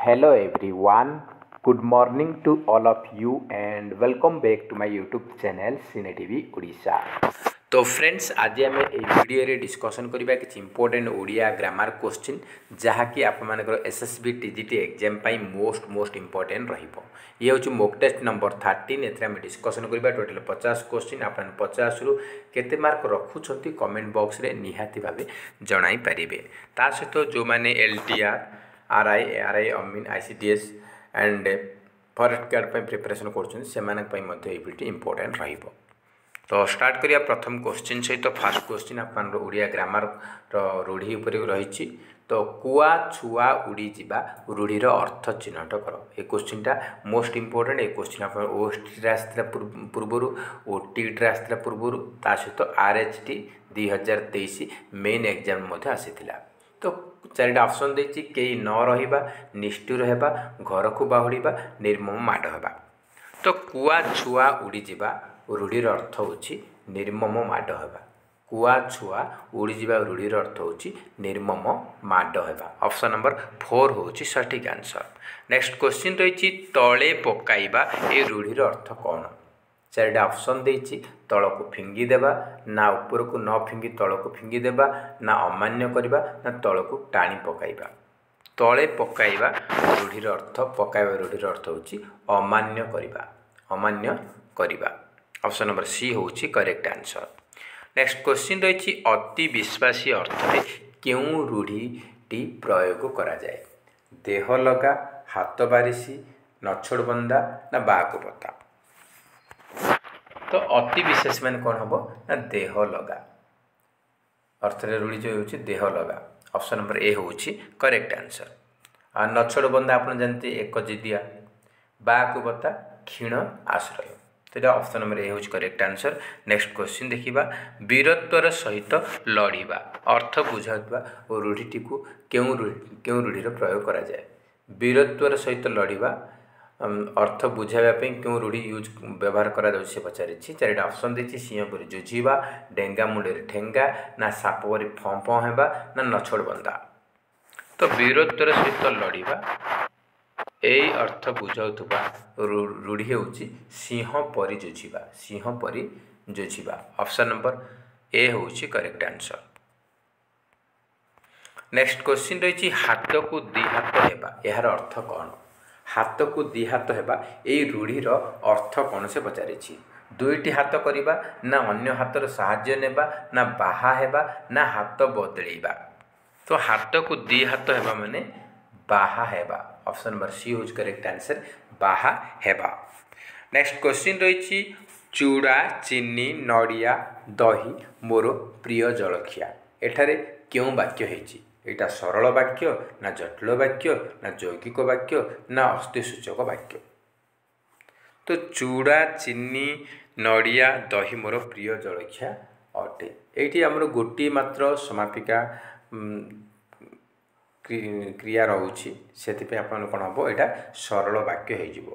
hello, everyone. Good morning to all of you and welcome back to my youtube channel, cine tv odisha. তো friends আজি আমি এই ভিডিওরে discussion করা কিছু ইম্পর্টেন্ট ওড়িয়া গ্রামার কোশ্চিন যাকি আপনার এসএসবি টিজিটি এক্সাম পাই মোস্ট মোস্ট ইম্পর্টেন্ট রহব ইয়ে হচ্ছে মোক টেস্ট নম্বর থার্টিন এতে আমি ডিসকসন করা টোটাল পচাশ কোশ্চিন আপনার পচাশ রু কেতে মার্ক রখুছেন কমেন্ট বক্সরে নিহতি ভাবে জনাই পারে তা সহ যে এলটিআর ସହିତ ଯେଉଁମାନେ L T R R I R I Amin I C D S and forest guard ପାଇଁ ପ୍ରିପାରେସନ୍ କରୁଛନ୍ତି ସେମାନଙ୍କ ପାଇଁ ମଧ୍ୟ ଏହି ଭିଡ଼ିଓ ଇମ୍ପୋର୍ଟାଣ୍ଟ ରହିବ। ତ ଷ୍ଟାର୍ଟ କରିବା ପ୍ରଥମ କୋଶ୍ଚିନ୍ ସହିତ ଫାର୍ଷ୍ଟ କୋଶ୍ଚିନ୍ ଆପଣଙ୍କର ଓଡ଼ିଆ ଗ୍ରାମାରର ରୂଢ଼ି ଉପରେ ରହିଛି। ତ କୁଆ ଛୁଆ ଉଡ଼ିଯିବା ରୂଢ଼ିର ଅର୍ଥ ଚିହ୍ନଟ କର। ଏ କୋଶ୍ଚିନ୍ଟା ମୋଷ୍ଟ ଇମ୍ପୋର୍ଟାଣ୍ଟ ଏ କୋଶ୍ଚିନ୍ ଆପଣ ଓ ଏସ୍ ଟିରେ ଆସିଥିଲା ପୂର୍ବରୁ ଓ ଟିରେ ଆସିଥିଲା ପୂର୍ବରୁ ତା ସହିତ ଆର୍ ଏଚ୍ ଟି ଦୁଇ ହଜାର ତେଇଶ ମେନ୍ ଏକ୍ଜାମ୍ ମଧ୍ୟ ଆସିଥିଲା। ତ ଚାରିଟା ଅପସନ୍ ଦେଇଛି କେହି ନ ରହିବା ନିଷ୍ଠୁର ହେବା ଘରକୁ ବାହୁଡ଼ିବା ନିର୍ମମ ମାଡ଼ ହେବା। ତ କୁଆ ଛୁଆ ଉଡ଼ିଯିବା ରୂଢ଼ିର ଅର୍ଥ ହେଉଛି ନିର୍ମମ ମାଡ଼ ହେବା। କୁଆ ଛୁଆ ଉଡ଼ିଯିବା ରୂଢ଼ିର ଅର୍ଥ ହେଉଛି ନିର୍ମମ ମାଡ଼ ହେବା। ଅପସନ୍ ନମ୍ବର ଫୋର୍ ହେଉଛି ସଠିକ୍ ଆନ୍ସର୍ ନେକ୍ସଟ କୋଶ୍ଚିନ୍ ରହିଛି ତଳେ ପକାଇବା ଏ ରୂଢ଼ିର ଅର୍ଥ କ'ଣ? ଚାରିଟା ଅପସନ୍ ଦେଇଛି। ତଳକୁ ଫିଙ୍ଗି ଦେବା ନା ଉପରକୁ ନ ଫିଙ୍ଗି ତଳକୁ ଫିଙ୍ଗି ଦେବା ନା ଅମାନ୍ୟ କରିବା ନା ତଳକୁ ଟାଣି ପକାଇବା। ତଳେ ପକାଇବା ରୂଢ଼ିର ଅର୍ଥ ପକାଇବା ରୂଢ଼ିର ଅର୍ଥ ହେଉଛି ଅମାନ୍ୟ କରିବା ଅମାନ୍ୟ କରିବା। ଅପସନ୍ ନମ୍ବର ସି ହେଉଛି କରେକ୍ଟ ଆନ୍ସର୍ ନେକ୍ସଟ କୋଶ୍ଚିନ୍ ରହିଛି ଅତି ବିଶ୍ୱାସୀ ଅର୍ଥରେ କେଉଁ ରୂଢ଼ିଟି ପ୍ରୟୋଗ କରାଯାଏ? ଦେହ ଲଗା ହାତ ବାରିସି ନଛୋଡ଼ ବନ୍ଦା ନା ବାଆକୁ ପତା? ତ ଅତି ବିଶେଷ ମାନେ କ'ଣ ହେବ? ନା ଦେହ ଲଗା। ଅର୍ଥରେ ରୂଢ଼ି ଯେଉଁ ହେଉଛି ଦେହ ଲଗା। ଅପସନ୍ ନମ୍ବର ଏ ହେଉଛି କରେକ୍ଟ ଆନ୍ସର୍ ଆଉ ନଛୋଡ଼ ବନ୍ଦା ଆପଣ ଜାଣିଛନ୍ତି ଏକ ଜିଦିଆ ବାଆକୁ ବତା କ୍ଷୀଣ ଆଶ୍ରୟ। ସେଇଟା ଅପସନ୍ ନମ୍ବର ଏ ହେଉଛି କରେକ୍ଟ ଆନ୍ସର୍ ନେକ୍ସଟ କୋଶ୍ଚିନ୍ ଦେଖିବା। ବୀରତ୍ୱର ସହିତ ଲଢ଼ିବା। ଅର୍ଥ ବୁଝାଉଥିବା ଓ ରୂଢ଼ିଟିକୁ କେଉଁ କେଉଁ ରୂଢ଼ିର ପ୍ରୟୋଗ କରାଯାଏ? ବୀରତ୍ୱର ସହିତ ଲଢ଼ିବା ଅର୍ଥ ବୁଝାଇବା ପାଇଁ କେଉଁ ରୂଢ଼ି ୟୁଜ୍ ବ୍ୟବହାର କରାଯାଉଛି ସେ ପଚାରିଛି। ଚାରିଟା ଅପସନ୍ ଦେଇଛି ସିଂହ ପରି ଜୁଝିବା ଡେଙ୍ଗା ମୁଣ୍ଡରେ ଠେଙ୍ଗା ନା ସାପ ପରି ଫଁ ଫଁ ହେବା ନା ନଛୋଡ଼ ବନ୍ଦା ତ ବୀରତ୍ୱର ସହିତ ଲଢ଼ିବା ଏଇ ଅର୍ଥ ବୁଝାଉଥିବା ରୂଢ଼ି ହେଉଛି ସିଂହ ପରି ଜୁଝିବା ସିଂହ ପରି ଜୁଝିବା। ଅପସନ୍ ନମ୍ବର ଏ ହେଉଛି କରେକ୍ଟ ଆନ୍ସର୍ ନେକ୍ସଟ କୋଶ୍ଚିନ୍ ରହିଛି ହାତକୁ ଦୁଇ ହାତ ହେବା ଏହାର ଅର୍ଥ କ'ଣ? ହାତକୁ ଦୁଇ ହାତ ହେବା ଏଇ ରୂଢ଼ିର ଅର୍ଥ କ'ଣ ସେ ପଚାରିଛି? ଦୁଇଟି ହାତ କରିବା ନା ଅନ୍ୟ ହାତର ସାହାଯ୍ୟ ନେବା ନା ବାହା ହେବା ନା ହାତ ବଦଳେଇବା। ତ ହାତକୁ ଦୁଇ ହାତ ହେବା ମାନେ ବାହା ହେବା। ଅପସନ୍ ନମ୍ବର ସି ହେଉଛି କରେକ୍ଟ ଆନ୍ସର୍ ବାହା ହେବା। ନେକ୍ସଟ କୋଶ୍ଚିନ୍ ରହିଛି ଚୁଡ଼ା ଚିନି ନଡ଼ିଆ ଦହି ମୋର ପ୍ରିୟ ଜଳଖିଆ। ଏଠାରେ କେଉଁ ବାକ୍ୟ ହେଇଛି? ଏଇଟା ସରଳ ବାକ୍ୟ ନା ଜଟିଳ ବାକ୍ୟ ନା ଯୌଗିକ ବାକ୍ୟ ନା ଅସ୍ଥିସୂଚକ ବାକ୍ୟ। ତ ଚୁଡ଼ା ଚିନି ନଡ଼ିଆ ଦହି ମୋର ପ୍ରିୟ ଜଳଖିଆ ଅଟେ। ଏଇଠି ଆମର ଗୋଟିଏ ମାତ୍ର ସମାପିକା କ୍ରିୟା ରହୁଛି। ସେଥିପାଇଁ ଆପଣ କ'ଣ ହେବ? ଏଇଟା ସରଳ ବାକ୍ୟ ହେଇଯିବ।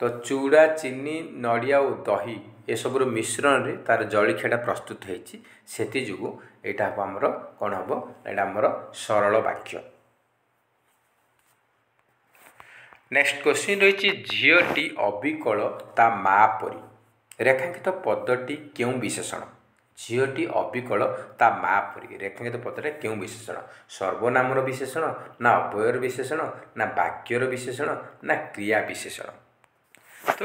ତ ଚୁଡ଼ା ଚିନି ନଡ଼ିଆ ଓ ଦହି ଏସବୁର ମିଶ୍ରଣରେ ତା'ର ଜଳଖିଆଟା ପ୍ରସ୍ତୁତ ହେଇଛି। ସେଥିଯୋଗୁଁ ଏଇଟା ହେବ ଆମର କ'ଣ ହେବ? ଏଇଟା ଆମର ସରଳ ବାକ୍ୟ। ନେକ୍ସଟ କୋଶ୍ଚିନ୍ ରହିଛି ଝିଅଟି ଅବିକଳ ତା ମା ପରି। ରେଖାଙ୍କିତ ପଦଟି କେଉଁ ବିଶେଷଣ? ଝିଅଟି ଅବିକଳ ତା ମା ପରି। ରେଖାଙ୍କିତ ପଦଟା କେଉଁ ବିଶେଷଣ? ସର୍ବନାମର ବିଶେଷଣ ନା ଅବୟର ବିଶେଷଣ ନା ବାକ୍ୟର ବିଶେଷଣ ନା କ୍ରିୟା ବିଶେଷଣ? ତ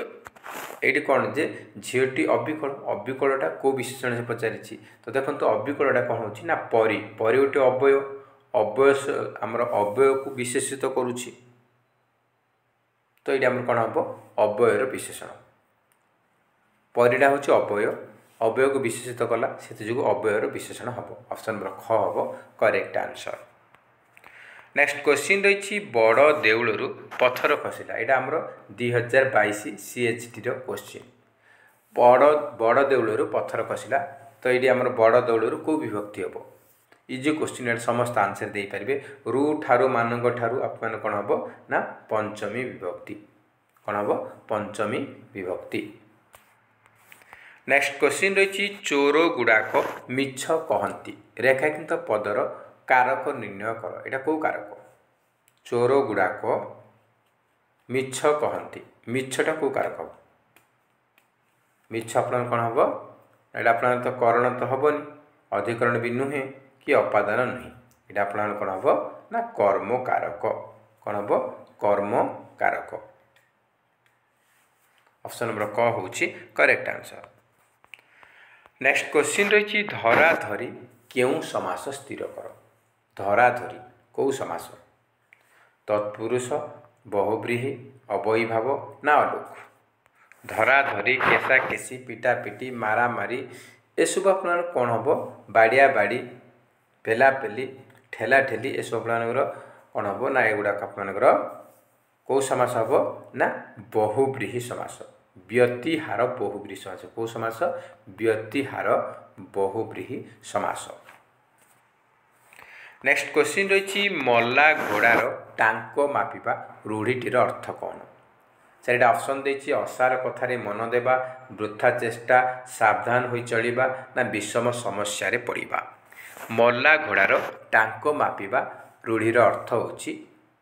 ଏଇଠି କ'ଣ ଯେ ଝିଅଟି ଅବିକଳ ଅବିକଳଟା କେଉଁ ବିଶେଷଣ ସେ ପଚାରିଛି? ତ ଦେଖନ୍ତୁ ଅବିକଳଟା କ'ଣ ହେଉଛି ନା ପରି ପରି ଗୋଟେ ଅବୟ ଅବୟ ଆମର ଅବୟକୁ ବିଶେଷିତ କରୁଛି। ତ ଏଇଟା ଆମର କ'ଣ ହେବ? ଅବୟର ବିଶେଷଣ। ପରିଟା ହେଉଛି ଅବୟ ଅବୟକୁ ବିଶେଷିତ କଲା ସେଥିଯୋଗୁଁ ଅବୟର ବିଶେଷଣ ହେବ। ଅପସନ୍ ନମ୍ବର ଖ ହେବ କରେକ୍ଟ ଆନ୍ସର୍ ନେକ୍ସଟ କୋଶ୍ଚିନ୍ ରହିଛି ବଡ଼ ଦେଉଳରୁ ପଥର ଖସିଲା। ଏଇଟା ଆମର ଦୁଇ ହଜାର ବାଇଶ ସି ଏଚ୍ ଟିର କୋଶ୍ଚିନ୍ ବଡ଼ ବଡ଼ ଦେଉଳରୁ ପଥର ଖସିଲା। ତ ଏଇଠି ଆମର ବଡ଼ ଦେଉଳରୁ କେଉଁ ବିଭକ୍ତି ହେବ? ଇଜି କୋଶ୍ଚିନ୍ ଏଇଟା ସମସ୍ତେ ଆନ୍ସର୍ ଦେଇପାରିବେ। ରୁ ଠାରୁ ମାନଙ୍କ ଠାରୁ ଆପଣମାନେ କ'ଣ ହେବ? ନା ପଞ୍ଚମୀ ବିଭକ୍ତି। କ'ଣ ହେବ? ପଞ୍ଚମୀ ବିଭକ୍ତି। ନେକ୍ସଟ କୋଶ୍ଚିନ୍ ରହିଛି ଚୋର ଗୁଡ଼ାକ ମିଛ କହନ୍ତି। ରେଖାଙ୍କିତ ପଦର କାରକ ନିର୍ଣ୍ଣୟ କର ଏଇଟା କେଉଁ କାରକ ଚୋର ଗୁଡ଼ାକ ମିଛ କହନ୍ତି ମିଛଟା କେଉଁ କାରକ ହେବ ମିଛ ଆପଣଙ୍କର କ'ଣ ହେବ ଏଇଟା ଆପଣଙ୍କର ତ କରଣ ତ ହେବନି ଅଧିକରଣ ବି ନୁହେଁ କି ଅପାଦାନ ନୁହେଁ ଏଇଟା ଆପଣଙ୍କର କ'ଣ ହେବ ନା କର୍ମକାରକ କ'ଣ ହେବ କର୍ମକାରକ ଅପସନ୍ ନମ୍ବର କ ହେଉଛି କରେକ୍ଟ ଆନ୍ସର୍ ନେକ୍ସଟ କ୍ୱେଶ୍ଚିନ୍ ରହିଛି ଧରାଧରି କେଉଁ ସମାସ ସ୍ଥିର କର? ଧରାଧରି କେଉଁ ସମାସ ତତ୍ପୁରୁଷ ବହୁବ୍ରୀହି ଅବୈଭାବ ନା ଅଲୋକ? ଧରାଧରି କେଶା କେଶି ପିଟା ପିଟି ମାରାମାରି ଏସବୁ ଆପଣଙ୍କର କ'ଣ ହେବ? ବାଡ଼ିଆ ବାଡ଼ି ପେଲାପେଲି ଠେଲା ଠେଲି ଏସବୁ ଆପଣମାନଙ୍କର କ'ଣ ହେବ ନା ଏଗୁଡ଼ାକ ଆପଣମାନଙ୍କର କେଉଁ ସମାସ ହେବ ନା ବହୁବ୍ରୀହି ସମାସ? ବ୍ୟତିହାର ବହୁବ୍ରୀହି ସମାସ। କେଉଁ ସମାସ ବ୍ୟତିହାର ବହୁବ୍ରୀହି ସମାସ। ନେକ୍ସଟ କ୍ୱେଶ୍ଚିନ୍ ରହିଛି ମଲା ଘୋଡ଼ାର ଟାଙ୍କ ମାପିବା ରୂଢ଼ିଟିର ଅର୍ଥ କ'ଣ? ଚାରିଟା ଅପସନ୍ ଦେଇଛି ଅସାର କଥାରେ ମନ ଦେବା ବୃଥା ଚେଷ୍ଟା ସାବଧାନ ହୋଇ ଚଳିବା ନା ବିଷମ ସମସ୍ୟାରେ ପଡ଼ିବା? ମଲା ଘୋଡ଼ାର ଟାଙ୍କ ମାପିବା ରୂଢ଼ିର ଅର୍ଥ ହେଉଛି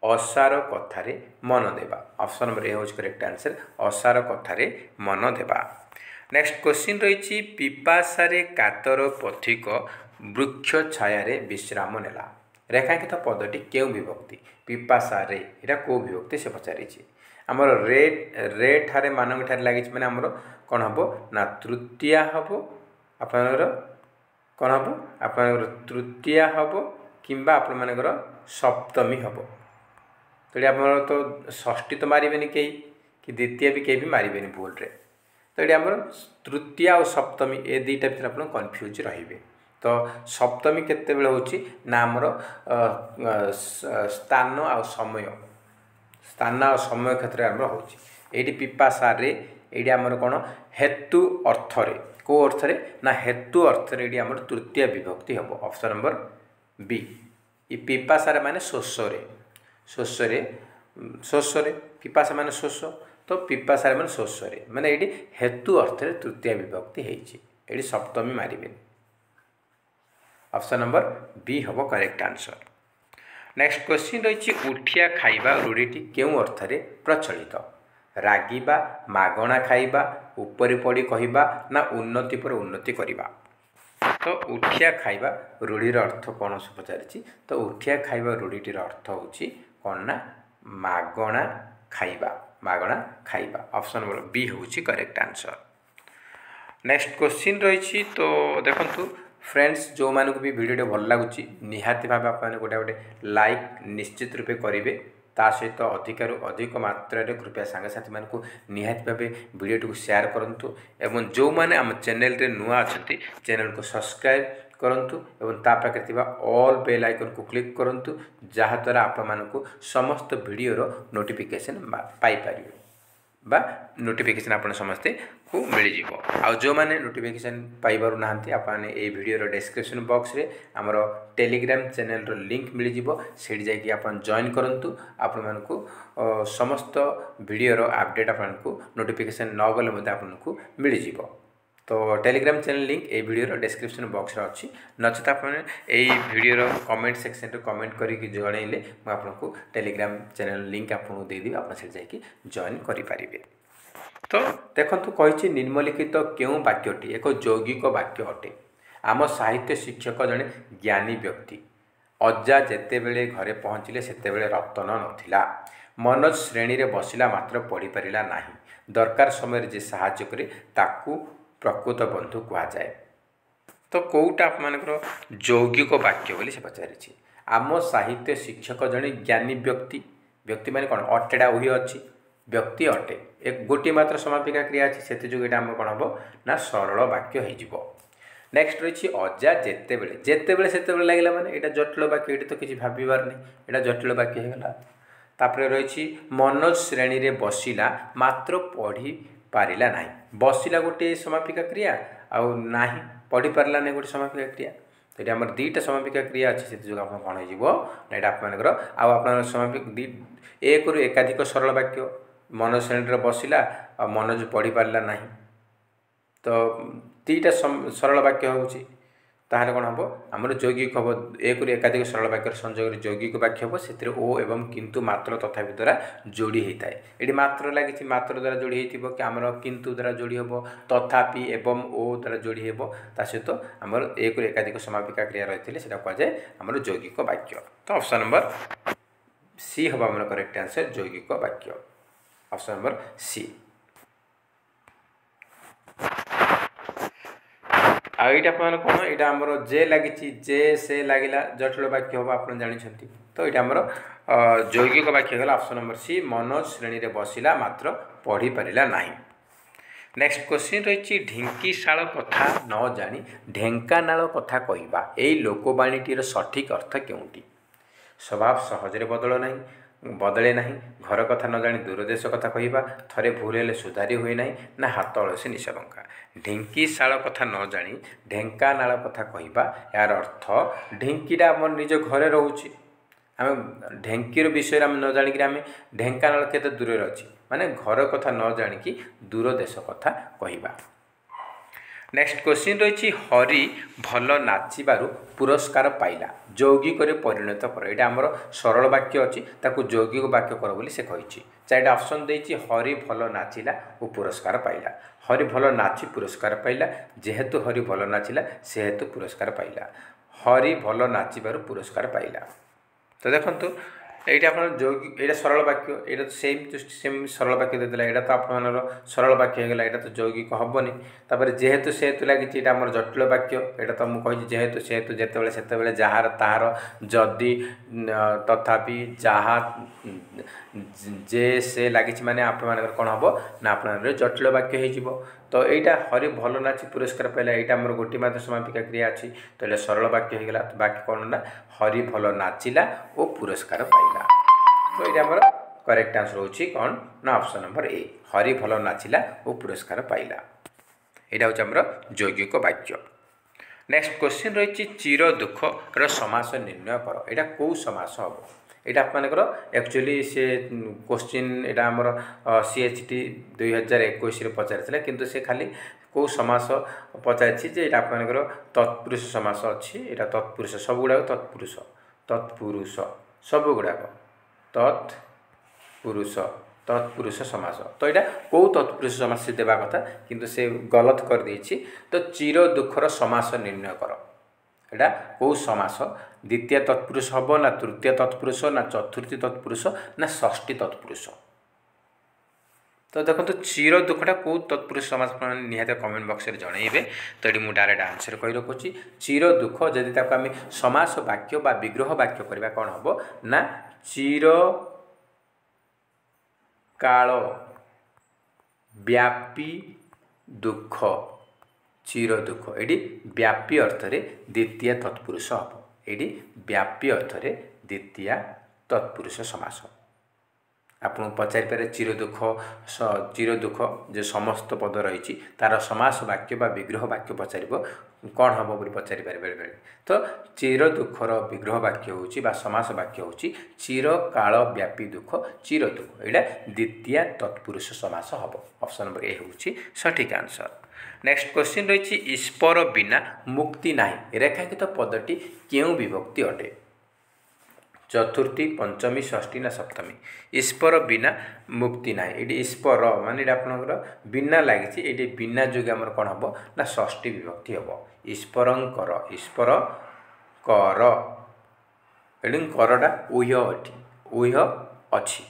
ଅସାର କଥାରେ ମନ ଦେବା। ଅପସନ୍ ନମ୍ବର ଏ ହେଉଛି କରେକ୍ଟ ଆନ୍ସର୍ ଅସାର କଥାରେ ମନ ଦେବା। ନେକ୍ସଟ କ୍ୱେଶ୍ଚିନ୍ ରହିଛି ପିପାସାରେ କାତର ପଥିକ ବୃକ୍ଷ ଛାୟାରେ ବିଶ୍ରାମ ନେଲା ରେଖାଙ୍କିତ ପଦଟି କେଉଁ ବିଭକ୍ତି ପିପାସାରେ ଏଇଟା କେଉଁ ବିଭକ୍ତି ସେ ପଚାରିଛି ଆମର ରେ ରେ ଠାରେ ମାନଙ୍କ ଠାରେ ଲାଗିଛି ମାନେ ଆମର କ'ଣ ହେବ ନା ତୃତୀୟା ହେବ ଆପଣଙ୍କର କ'ଣ ହେବ ଆପଣଙ୍କର ତୃତୀୟା ହେବ କିମ୍ବା ଆପଣମାନଙ୍କର ସପ୍ତମୀ ହେବ ତେଣୁ ଆମର ତ ଷଷ୍ଠୀ ତ ମାରିବେନି କେହି କି ଦ୍ୱିତୀୟ ବି କେହି ବି ମାରିବେନି ଭୁଲରେ ତ ଏଠି ଆମର ତୃତୀୟ ଆଉ ସପ୍ତମୀ ଏ ଦୁଇଟା ଭିତରେ ଆପଣ କନଫ୍ୟୁଜ୍ ରହିବେ ତ ସପ୍ତମୀ କେତେବେଳେ ହେଉଛି? ନା ଆମର ସ୍ଥାନ ଆଉ ସମୟ। ସ୍ଥାନ ଆଉ ସମୟ କ୍ଷେତ୍ରରେ ଆମର ହେଉଛି। ଏଇଠି ପିପାସାରେ ଏଇଠି ଆମର କ'ଣ? ହେତୁ ଅର୍ଥରେ। କେଉଁ ଅର୍ଥରେ? ନା ହେତୁ ଅର୍ଥରେ ଏଇଠି ଆମର ତୃତୀୟ ବିଭକ୍ତି ହେବ। ଅପସନ୍ ନମ୍ବର ବି। ଇ ପିପାସାରେ ମାନେ ଶୋଷରେ। ଶୋଷରେ ଶୋଷରେ। ପିପାସା ମାନେ ଶୋଷ। ତ ପିପାସାରେ ମାନେ ଶୋଷରେ। ମାନେ ଏଇଠି ହେତୁ ଅର୍ଥରେ ତୃତୀୟ ବିଭକ୍ତି ହେଇଛି। ଏଇଠି ସପ୍ତମୀ ମାରିବେନି। ଅପସନ୍ ନମ୍ବର ବି ହେବ କରେକ୍ଟ ଆନ୍ସର୍ ନେକ୍ସଟ କ୍ୱେଶ୍ଚିନ୍ ରହିଛି ଉଠିଆ ଖାଇବା ରୂଢ଼ିଟି କେଉଁ ଅର୍ଥରେ ପ୍ରଚଳିତ? ରାଗିବା ମାଗଣା ଖାଇବା ଉପରେ ପଡ଼ି କହିବା ନା ଉନ୍ନତି ପରେ ଉନ୍ନତି କରିବା? ତ ଉଠିଆ ଖାଇବା ରୂଢ଼ିର ଅର୍ଥ କ'ଣ ସେ ପଚାରିଛି ତ ଉଠିଆ ଖାଇବା ରୂଢ଼ିଟିର ଅର୍ଥ ହେଉଛି କ'ଣ ନା ମାଗଣା ଖାଇବା ମାଗଣା ଖାଇବା। ଅପସନ୍ ନମ୍ବର ବି ହେଉଛି କରେକ୍ଟ ଆନ୍ସର୍ ନେକ୍ସଟ କ୍ୱେଶ୍ଚିନ୍ ରହିଛି ତ ଦେଖନ୍ତୁ ଫ୍ରେଣ୍ଡସ୍ ଯେଉଁମାନଙ୍କୁ ବି ଭିଡ଼ିଓଟି ଭଲ ଲାଗୁଛି ନିହାତି ଭାବେ ଆପଣମାନେ ଗୋଟେ ଗୋଟେ ଲାଇକ୍ ନିଶ୍ଚିତ ରୂପେ କରିବେ। ତା ସହିତ ଅଧିକରୁ ଅଧିକ ମାତ୍ରାରେ କୃପୟା ସାଙ୍ଗସାଥିମାନଙ୍କୁ ନିହାତି ଭାବେ ଭିଡ଼ିଓଟିକୁ ସେୟାର କରନ୍ତୁ ଏବଂ ଯେଉଁମାନେ ଆମ ଚ୍ୟାନେଲରେ ନୂଆ ଅଛନ୍ତି ଚ୍ୟାନେଲକୁ ସବସ୍କ୍ରାଇବ୍ କରନ୍ତୁ ଏବଂ ତା ପାଖରେ ଥିବା ଅଲ୍ ବେଲ୍ ଆଇକନ୍କୁ କ୍ଲିକ୍ କରନ୍ତୁ ଯାହାଦ୍ୱାରା ଆପଣମାନଙ୍କୁ ସମସ୍ତ ଭିଡ଼ିଓର ନୋଟିଫିକେସନ୍ ପାଇପାରିବେ। ବା ନୋଟିଫିକେସନ୍ ଆପଣ ସମସ୍ତେକୁ ମିଳିଯିବ ଆଉ ଯେଉଁମାନେ ନୋଟିଫିକେସନ୍ ପାଇପାରୁନାହାନ୍ତି ଆପଣମାନେ ଏଇ ଭିଡ଼ିଓର ଡେସ୍କ୍ରିପସନ୍ ବକ୍ସରେ ଆମର ଟେଲିଗ୍ରାମ ଚ୍ୟାନେଲର ଲିଙ୍କ୍ ମିଳିଯିବ ସେଇଠି ଯାଇକି ଆପଣ ଜଏନ୍ କରନ୍ତୁ ଆପଣମାନଙ୍କୁ ସମସ୍ତ ଭିଡ଼ିଓର ଆପଡ଼େଟ୍ ଆପଣଙ୍କୁ ନୋଟିଫିକେସନ୍ ନ ଗଲେ ମଧ୍ୟ ଆପଣଙ୍କୁ ମିଳିଯିବ তো ଟେଲିଗ୍ରାମ ଚ୍ୟାନେଲ ଲିଙ୍କ୍ ଏଇ ଭିଡ଼ିଓର ଡେସ୍କ୍ରିପସନ୍ ବକ୍ସରେ ଅଛି। ନଚେତ୍ ଆପଣ ଏଇ ଭିଡ଼ିଓର କମେଣ୍ଟ ସେକ୍ସନରେ କମେଣ୍ଟ କରିକି ଜଣାଇଲେ ମୁଁ ଆପଣଙ୍କୁ ଟେଲିଗ୍ରାମ ଚ୍ୟାନେଲ ଲିଙ୍କ୍ ଆପଣଙ୍କୁ ଦେଇଦେବି। ଆପଣ ସେଠି ଯାଇକି ଜଏନ୍ କରିପାରିବେ। ତ ଦେଖନ୍ତୁ କହିଛି ନିମ୍ନଲିଖିତ କେଉଁ ବାକ୍ୟଟି ଏକ ଯୌଗିକ ବାକ୍ୟ ଅଟେ। ଆମ ସାହିତ୍ୟ ଶିକ୍ଷକ ଜଣେ ଜ୍ଞାନୀ ବ୍ୟକ୍ତି। ଅଜା ଯେତେବେଳେ ଘରେ ପହଞ୍ଚିଲେ ସେତେବେଳେ ରତନ ନଥିଲା। ମନୋଜ ଶ୍ରେଣୀରେ ବସିଲା ମାତ୍ର ପଢ଼ିପାରିଲା ନାହିଁ। ଦରକାର ସମୟରେ ଯେ ସାହାଯ୍ୟ କରେ ତାକୁ ପ୍ରକୃତ ବନ୍ଧୁ କୁହାଯାଏ। ତ କେଉଁଟା ଆପଣମାନଙ୍କର ଯୌଗିକ ବାକ୍ୟ ବୋଲି ସେ ପଚାରିଛି? ଆମ ସାହିତ୍ୟ ଶିକ୍ଷକ ଜଣେ ଜ୍ଞାନୀ ବ୍ୟକ୍ତି। ବ୍ୟକ୍ତି ମାନେ କ'ଣ? ଅଟେଟା ଉହି ଅଛି। ବ୍ୟକ୍ତି ଅଟେ। ଏ ଗୋଟିଏ ମାତ୍ର ସମାପିକା କ୍ରିୟା ଅଛି। ସେଥିଯୋଗୁଁ ଏଇଟା ଆମର କ'ଣ ହେବ? ନା ସରଳ ବାକ୍ୟ ହେଇଯିବ। ନେକ୍ସଟ ରହିଛି ଅଜା ଯେତେବେଳେ। ଯେତେବେଳେ ସେତେବେଳେ ଲାଗିଲା ମାନେ ଏଇଟା ଜଟିଳ ବାକ୍ୟ। ଏଇଠି ତ କିଛି ଭାବିବାର ନାହିଁ। ଏଇଟା ଜଟିଳ ବାକ୍ୟ ହେଇଗଲା। ତାପରେ ରହିଛି ମନୋଜ ଶ୍ରେଣୀରେ ବସିଲା ମାତ୍ର ପଢ଼ି ପାରିଲା ନାହିଁ। ବସିଲା ଗୋଟିଏ ସମାପିକା କ୍ରିୟା ଆଉ ନାହିଁ ପଢ଼ିପାରିଲା ନାହିଁ ଗୋଟେ ସମାପିକା କ୍ରିୟା। ଏଠି ଆମର ଦୁଇଟା ସମାପିକା କ୍ରିୟା ଅଛି ସେଥିଯୋଗୁଁ ଆପଣ କ'ଣ ହେଇଯିବ? ନା ଏଇଟା ଆପଣମାନଙ୍କର ଆଉ ଆପଣଙ୍କର ସମାପିକ ଦୁଇ ଏକରୁ ଏକାଧିକ ସରଳ ବାକ୍ୟ ମନୋଜ ଶ୍ରେଣୀରେ ବସିଲା ଆଉ ମନୋଜ ପଢ଼ିପାରିଲା ନାହିଁ। ତ ଦୁଇଟା ସରଳ ବାକ୍ୟ ହେଉଛି। ତାହେଲେ କ'ଣ ହେବ? ଆମର ଯୌଗିକ ହେବ ଏକରୁ ଏକାଧିକ ସରଳ ବାକ୍ୟର ସଂଯୋଗରେ ଯୌଗିକ ବାକ୍ୟ ହେବ ସେଥିରେ ଓ ଏବଂ କିନ୍ତୁ ମାତ୍ର ତଥାପି ଦ୍ୱାରା ଯୋଡ଼ି ହୋଇଥାଏ। ଏଠି ମାତ୍ର ଲାଗିଛି ମାତ୍ର ଦ୍ୱାରା ଯୋଡ଼ି ହୋଇଥିବ କି ଆମର କିନ୍ତୁ ଦ୍ୱାରା ଯୋଡ଼ି ହେବ ତଥାପି ଏବଂ ଓ ଦ୍ୱାରା ଯୋଡ଼ି ହେବ ତା ସହିତ ଆମର ଏକରୁ ଏକାଧିକ ସମାପିକା କ୍ରିୟା ରହିଥିଲେ ସେଇଟା କୁହାଯାଏ ଆମର ଯୌଗିକ ବାକ୍ୟ। ତ ଅପସନ୍ ନମ୍ବର ସି ହେବ ଆମର କରେକ୍ଟ ଆନ୍ସର ଯୌଗିକ ବାକ୍ୟ। Option number C. ଆଉ ଏଇଟା ଆପଣ କ'ଣ? ଏଇଟା ଆମର ଯେ ଲାଗିଛି ଯେ ସେ ଲାଗିଲା ଜଟିଳ ବାକ୍ୟ ହେବ ଆପଣ ଜାଣିଛନ୍ତି। ତ ଏଇଟା ଆମର ଯୌଗିକ ବାକ୍ୟ ହେଲା ଅପସନ୍ ନମ୍ବର ସି ମନୋଜ ଶ୍ରେଣୀରେ ବସିଲା ମାତ୍ର ପଢ଼ିପାରିଲା ନାହିଁ। ନେକ୍ସଟ କ୍ୱେଶ୍ଚିନ୍ ରହିଛି ଢିଙ୍କିଶାଳ କଥା ନ ଜାଣି ଢେଙ୍କାନାଳ କଥା କହିବା ଏଇ ଲୋକବାଣୀଟିର ସଠିକ୍ ଅର୍ଥ କେଉଁଠି ସ୍ୱଭାବ ସହଜରେ ବଦଳ ନାହିଁ ବଦଳେ ନାହିଁ। ଘର କଥା ନ ଜାଣି ଦୂରଦେଶ କଥା କହିବା ଥରେ ଭୁଲ ହେଲେ ସୁଧାରି ହୁଏ ନାହିଁ ନା ହାତ ଅଳସୀ ନିଶବଙ୍କା ଢିଙ୍କିଶାଳ କଥା ନ ଜାଣି ଢେଙ୍କାନାଳ କଥା କହିବା ଏହାର ଅର୍ଥ ଢିଙ୍କିଟା ଆମର ନିଜ ଘରେ ରହୁଛି। ଆମେ ଢେଙ୍କିର ବିଷୟରେ ଆମେ ନ ଜାଣିକିରି ଆମେ ଢେଙ୍କାନାଳ କେତେ ଦୂରରେ ଅଛି। ମାନେ ଘର କଥା ନ ଜାଣିକି ଦୂର ଦେଶ କଥା କହିବା। ନେକ୍ସଟ କ୍ୱେଶ୍ଚିନ୍ ରହିଛି ହରି ଭଲ ନାଚିବାରୁ ପୁରସ୍କାର ପାଇଲା। ଯୌଗିକରେ ପରିଣତ କର। ଏଇଟା ଆମର ସରଳ ବାକ୍ୟ ଅଛି ତାକୁ ଯୌଗିକ ବାକ୍ୟ କର ବୋଲି ସେ କହିଛି। ଚାରିଟା ଅପସନ୍ ଦେଇଛି ହରି ଭଲ ନାଚିଲା ଓ ପୁରସ୍କାର ପାଇଲା। ହରି ଭଲ ନାଚି ପୁରସ୍କାର ପାଇଲା। ଯେହେତୁ ହରି ଭଲ ନାଚିଲା ସେହେତୁ ପୁରସ୍କାର ପାଇଲା। ହରି ଭଲ ନାଚିବାରୁ ପୁରସ୍କାର ପାଇଲା। ତ ଦେଖନ୍ତୁ এইটা আপনার যৌগিক এটা সরল বাক্য এটা তো সেম সেম সরল বাক্য দিয়েদেলা এটা তো আপনার সরল বাক্য হয়েগলা এটা তো যৌগিক হবনি। তাপরে যেহেতু সেহেতু লাগিছে এটা আমার জটিল বাক্য, এটা তো মু কইছি যেহেতু সেহেতু, যেতবেলে সেতবেলে যাহার তাহার, যদি তথাপি যাহা ଯେ ସେ ଲାଗିଛି ମାନେ ଆପଣମାନଙ୍କର କ'ଣ ହେବ? ନା ଆପଣଙ୍କର ଜଟିଳ ବାକ୍ୟ ହେଇଯିବ। ତ ଏଇଟା ହରି ଭଲ ନାଚି ପୁରସ୍କାର ପାଇଲା ଏଇଟା ଆମର ଗୋଟିଏ ମାତ୍ର ସମାପିକା କ୍ରିୟା ଅଛି। ତ ଏଇଟା ସରଳ ବାକ୍ୟ ହେଇଗଲା। ବାକ୍ୟ କ'ଣ ନା ହରି ଭଲ ନାଚିଲା ଓ ପୁରସ୍କାର ପାଇଲା। ତ ଏଇଟା ଆମର କରେକ୍ଟ ଆନ୍ସର ହେଉଛି କ'ଣ? ନା ଅପସନ୍ ନମ୍ବର ଏ ହରି ଭଲ ନାଚିଲା ଓ ପୁରସ୍କାର ପାଇଲା। ଏଇଟା ହେଉଛି ଆମର ଯୌଗିକ ବାକ୍ୟ। ନେକ୍ସଟ କ୍ୱେଶ୍ଚିନ୍ ରହିଛି ଚିର ଦୁଃଖର ସମାସ ନିର୍ଣ୍ଣୟ କର। ଏଇଟା କେଉଁ ସମାସ ହେବ? ଏଇଟା ଆପଣମାନଙ୍କର ଆକ୍ଚୁଆଲି ସେ କୋଶ୍ଚିନ୍ ଏଇଟା ଆମର ସି ଏଚ୍ ଟି ଦୁଇ ହଜାର ଏକୋଇଶରେ ପଚାରିଥିଲା କିନ୍ତୁ ସେ ଖାଲି କେଉଁ ସମାସ ପଚାରିଛି ଯେ ଏଇଟା ଆପଣମାନଙ୍କର ତତ୍ପୁରୁଷ ସମାସ ଅଛି ଏଇଟା ତତ୍ପୁରୁଷ ସବୁଗୁଡ଼ାକ ତତ୍ପୁରୁଷ ତତ୍ପୁରୁଷ ସବୁଗୁଡ଼ାକ ତତ୍ ପୁରୁଷ ତତ୍ପୁରୁଷ ସମାସ। ତ ଏଇଟା କେଉଁ ତତ୍ପୁରୁଷ ସମାସ ଦେବା କଥା କିନ୍ତୁ ସେ ଗଲତ କରିଦେଇଛି ତ ଚିର ଦୁଃଖର ସମାସ ନିର୍ଣ୍ଣୟ କର। ଏଇଟା କେଉଁ ସମାସ ଦ୍ୱିତୀୟ ତତ୍ପୁରୁଷ ହେବ ନା ତୃତୀୟ ତତ୍ପୁରୁଷ ନା ଚତୁର୍ଥୀ ତତ୍ପୁରୁଷ ନା ଷଷ୍ଠୀ ତତ୍ପୁରୁଷ ତ ଦେଖନ୍ତୁ ଚିର ଦୁଃଖଟା କେଉଁ ତତ୍ପୁରୁଷ ସମାସ ନିହାତି କମେଣ୍ଟ ବକ୍ସରେ ଜଣାଇବେ। ତ ଏଠି ମୁଁ ଡାଇରେକ୍ଟ ଆନ୍ସର କହି ରଖୁଛି। ଚିର ଦୁଃଖ ଯଦି ତାକୁ ଆମେ ସମାସ ବାକ୍ୟ ବା ବିଗ୍ରହ ବାକ୍ୟ କରିବା କ'ଣ ହେବ? ନା ଚିର କାଳ ବ୍ୟାପୀ ଦୁଃଖ। ଚିର ଦୁଃଖ। ଏଠି ବ୍ୟାପୀ ଅର୍ଥରେ ଦ୍ୱିତୀୟ ତତ୍ପୁରୁଷ ହେବ। ଏଠି ବ୍ୟାପୀ ଅର୍ଥରେ ଦ୍ୱିତୀୟ ତତ୍ପୁରୁଷ ସମାସ। ଆପଣଙ୍କୁ ପଚାରିପାରେ ଚିର ଦୁଃଖ ଚିର ଦୁଃଖ ଯେ ସମସ୍ତ ପଦ ରହିଛି ତା'ର ସମାସ ବାକ୍ୟ ବା ବିଗ୍ରହ ବାକ୍ୟ ପଚାରିବ କ'ଣ ହେବ ବୋଲି ପଚାରିପାରେ ବେଳେବେଳେ ତ ଚିର ଦୁଃଖର ବିଗ୍ରହ ବାକ୍ୟ ହେଉଛି ବା ସମାସ ବାକ୍ୟ ହେଉଛି ଚିର କାଳ ବ୍ୟାପୀ ଦୁଃଖ ଚିର ଦୁଃଖ। ଏଇଟା ଦ୍ୱିତୀୟ ତତ୍ପୁରୁଷ ସମାସ ହେବ। ଅପସନ୍ ନମ୍ବର ଏ ହେଉଛି ସଠିକ୍ ଆନ୍ସର୍। ନେକ୍ସଟ କ୍ୱେଶ୍ଚିନ୍ ରହିଛି ଈଶ୍ୱର ବିନା ମୁକ୍ତି ନାହିଁ। ରେଖାଙ୍କିତ ପଦଟି କେଉଁ ବିଭକ୍ତି ଅଟେ? ଚତୁର୍ଥୀ ପଞ୍ଚମୀ ଷଷ୍ଠୀ ନା ସପ୍ତମୀ? ଈଶ୍ୱର ବିନା ମୁକ୍ତି ନାହିଁ। ଏଇଠି ଈଶ୍ୱର ମାନେ ଏଇଟା ଆପଣଙ୍କର ବିନା ଲାଗିଛି। ଏଇଠି ବିନା ଯୋଗେ ଆମର କ'ଣ ହେବ ନା ଷଷ୍ଠୀ ବିଭକ୍ତି ହେବ। ଈଶ୍ୱରଙ୍କର ଈଶ୍ୱର କର ଏଠି କରଟା ଉହ୍ୟ ଏଠି ଉହ୍ୟ ଅଛି।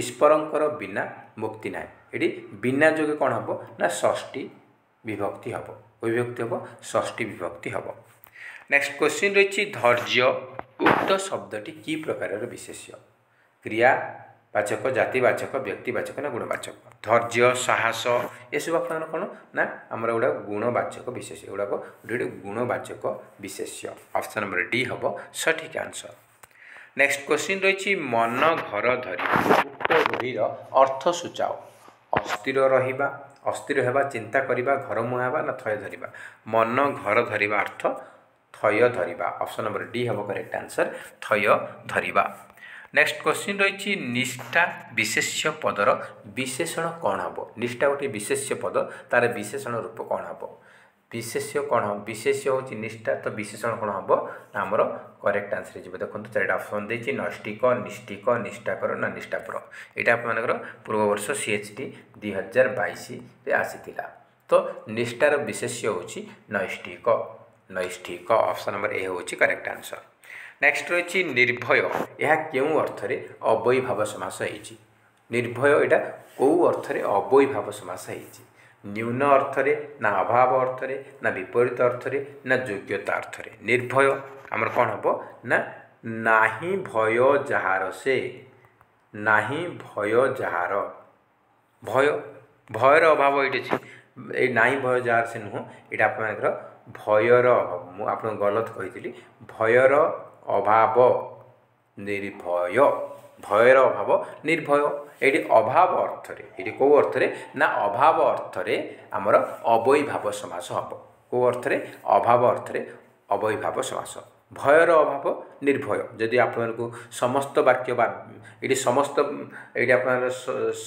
ଈଶ୍ୱରଙ୍କର ବିନା ମୁକ୍ତି ନାହିଁ। ଏଠି ବିନା ଯୋଗେ କ'ଣ ହେବ ନା ଷଷ୍ଠୀ বিভক্তি হব। বিভক্তি হব, ষষ্ঠী বিভক্তি হব। নেক্সট কোশ্চিন রয়েছে, ধৈর্য উক্ত শব্দটি কি প্রকারের বিশেষ্য? ক্রিয়া, বাচক, জাতিবাচক, ব্যক্তিবাচক না গুণবাচক? ধৈর্য, সাহস, এসব আপনার কোণ না? আমার এগুলা গুণবাচক বিশেষ এগুলাক গোটে গুণবাচক বিশেষ্য। অপশন নম্বর ডি হব সঠিক আনসর নেক্সট কোশ্চিন রয়েছে, মন ঘর ধরি, উক্ত রূঢ়ির অর্থ সূচাও। অস্থির রহবা ଅସ୍ଥିର ହେବା ଚିନ୍ତା କରିବା ଘର ମୁହାଁ ହେବା ନା ଥୟ ଧରିବା? ମନ ଘର ଧରିବା ଅର୍ଥ ଥୟ ଧରିବା। ଅପସନ୍ ନମ୍ବର ଡି ହେବ କରେକ୍ଟ ଆନ୍ସର୍ ଥୟ ଧରିବା। ନେକ୍ସଟ କ୍ୱେଶ୍ଚିନ୍ ରହିଛି ନିଷ୍ଠା ବିଶେଷ୍ୟ ପଦର ବିଶେଷଣ କ'ଣ ହେବ? ନିଷ୍ଠା ଗୋଟିଏ ବିଶେଷ୍ୟ ପଦ ତା'ର ବିଶେଷଣ ରୂପ କ'ଣ ହେବ? ବିଶେଷ୍ୟ କ'ଣ ହେବ? ବିଶେଷ୍ୟ ହେଉଛି ନିଷ୍ଠା ତ ବିଶେଷଣ କ'ଣ ହେବ? ନା ଆମର କରେକ୍ଟ ଆନ୍ସର ହେଇଯିବ। ଦେଖନ୍ତୁ ଚାରିଟା ଅପସନ୍ ଦେଇଛି ନୈଷ୍ଠିକ ନିଷ୍ଠିକ ନିଷ୍ଠାକର ନା ନିଷ୍ଠାପର। ଏଇଟା ଆପଣମାନଙ୍କର ପୂର୍ବବର୍ଷ ସି ଏଚ୍ ଡି ଦୁଇ ହଜାର ବାଇଶରେ ଆସିଥିଲା। ତ ନିଷ୍ଠାର ବିଶେଷ୍ୟ ହେଉଛି ନୈଷ୍ଠିକ। ନୈଷ୍ଠିକ ଅପସନ୍ ନମ୍ବର ଏ ହେଉଛି କରେକ୍ଟ ଆନ୍ସର ନେକ୍ସଟ ରହିଛି ନିର୍ଭୟ। ଏହା କେଉଁ ଅର୍ଥରେ ଅବୈଭାବ ସମାସ ହେଇଛି? ନିର୍ଭୟ ଏଇଟା କେଉଁ ଅର୍ଥରେ ଅବୈଭାବ ସମାସ ହେଇଛି? ନ୍ୟୁନ ଅର୍ଥରେ ନା ଅଭାବ ଅର୍ଥରେ ନା ବିପରୀତ ଅର୍ଥରେ ନା ଯୋଗ୍ୟତା ଅର୍ଥରେ ନିର୍ଭୟ ଆମର କ'ଣ ହେବ ନା ନାହିଁ ଭୟ ଯାହାର ସେ ନାହିଁ ଭୟ ଯାହାର ଭୟ ଭୟର ଅଭାବ ଏଇଠି ଅଛି ଏଇ ନାହିଁ ଭୟ ଯାହାର ସେ ନୁହଁ ଏଇଟା ଆପଣମାନଙ୍କର ଭୟର ଅଭାବ ମୁଁ ଆପଣଙ୍କୁ ଗଲତ କହିଥିଲି ଭୟର ଅଭାବ ନିର୍ଭୟ ଭୟର ଅଭାବ ନିର୍ଭୟ। ଏଇଠି ଅଭାବ ଅର୍ଥରେ ଏଇଠି କେଉଁ ଅର୍ଥରେ? ନା ଅଭାବ ଅର୍ଥରେ ଆମର ଅବୈଭାବ ସମାସ ହେବ। କେଉଁ ଅର୍ଥରେ? ଅଭାବ ଅର୍ଥରେ ଅବୈଭାବ ସମାସ। ଭୟର ଅଭାବ ନିର୍ଭୟ। ଯଦି ଆପଣଙ୍କୁ ସମସ୍ତ ବାକ୍ୟ ବା ଏଇଠି ସମସ୍ତ ଏଇଠି ଆପଣଙ୍କର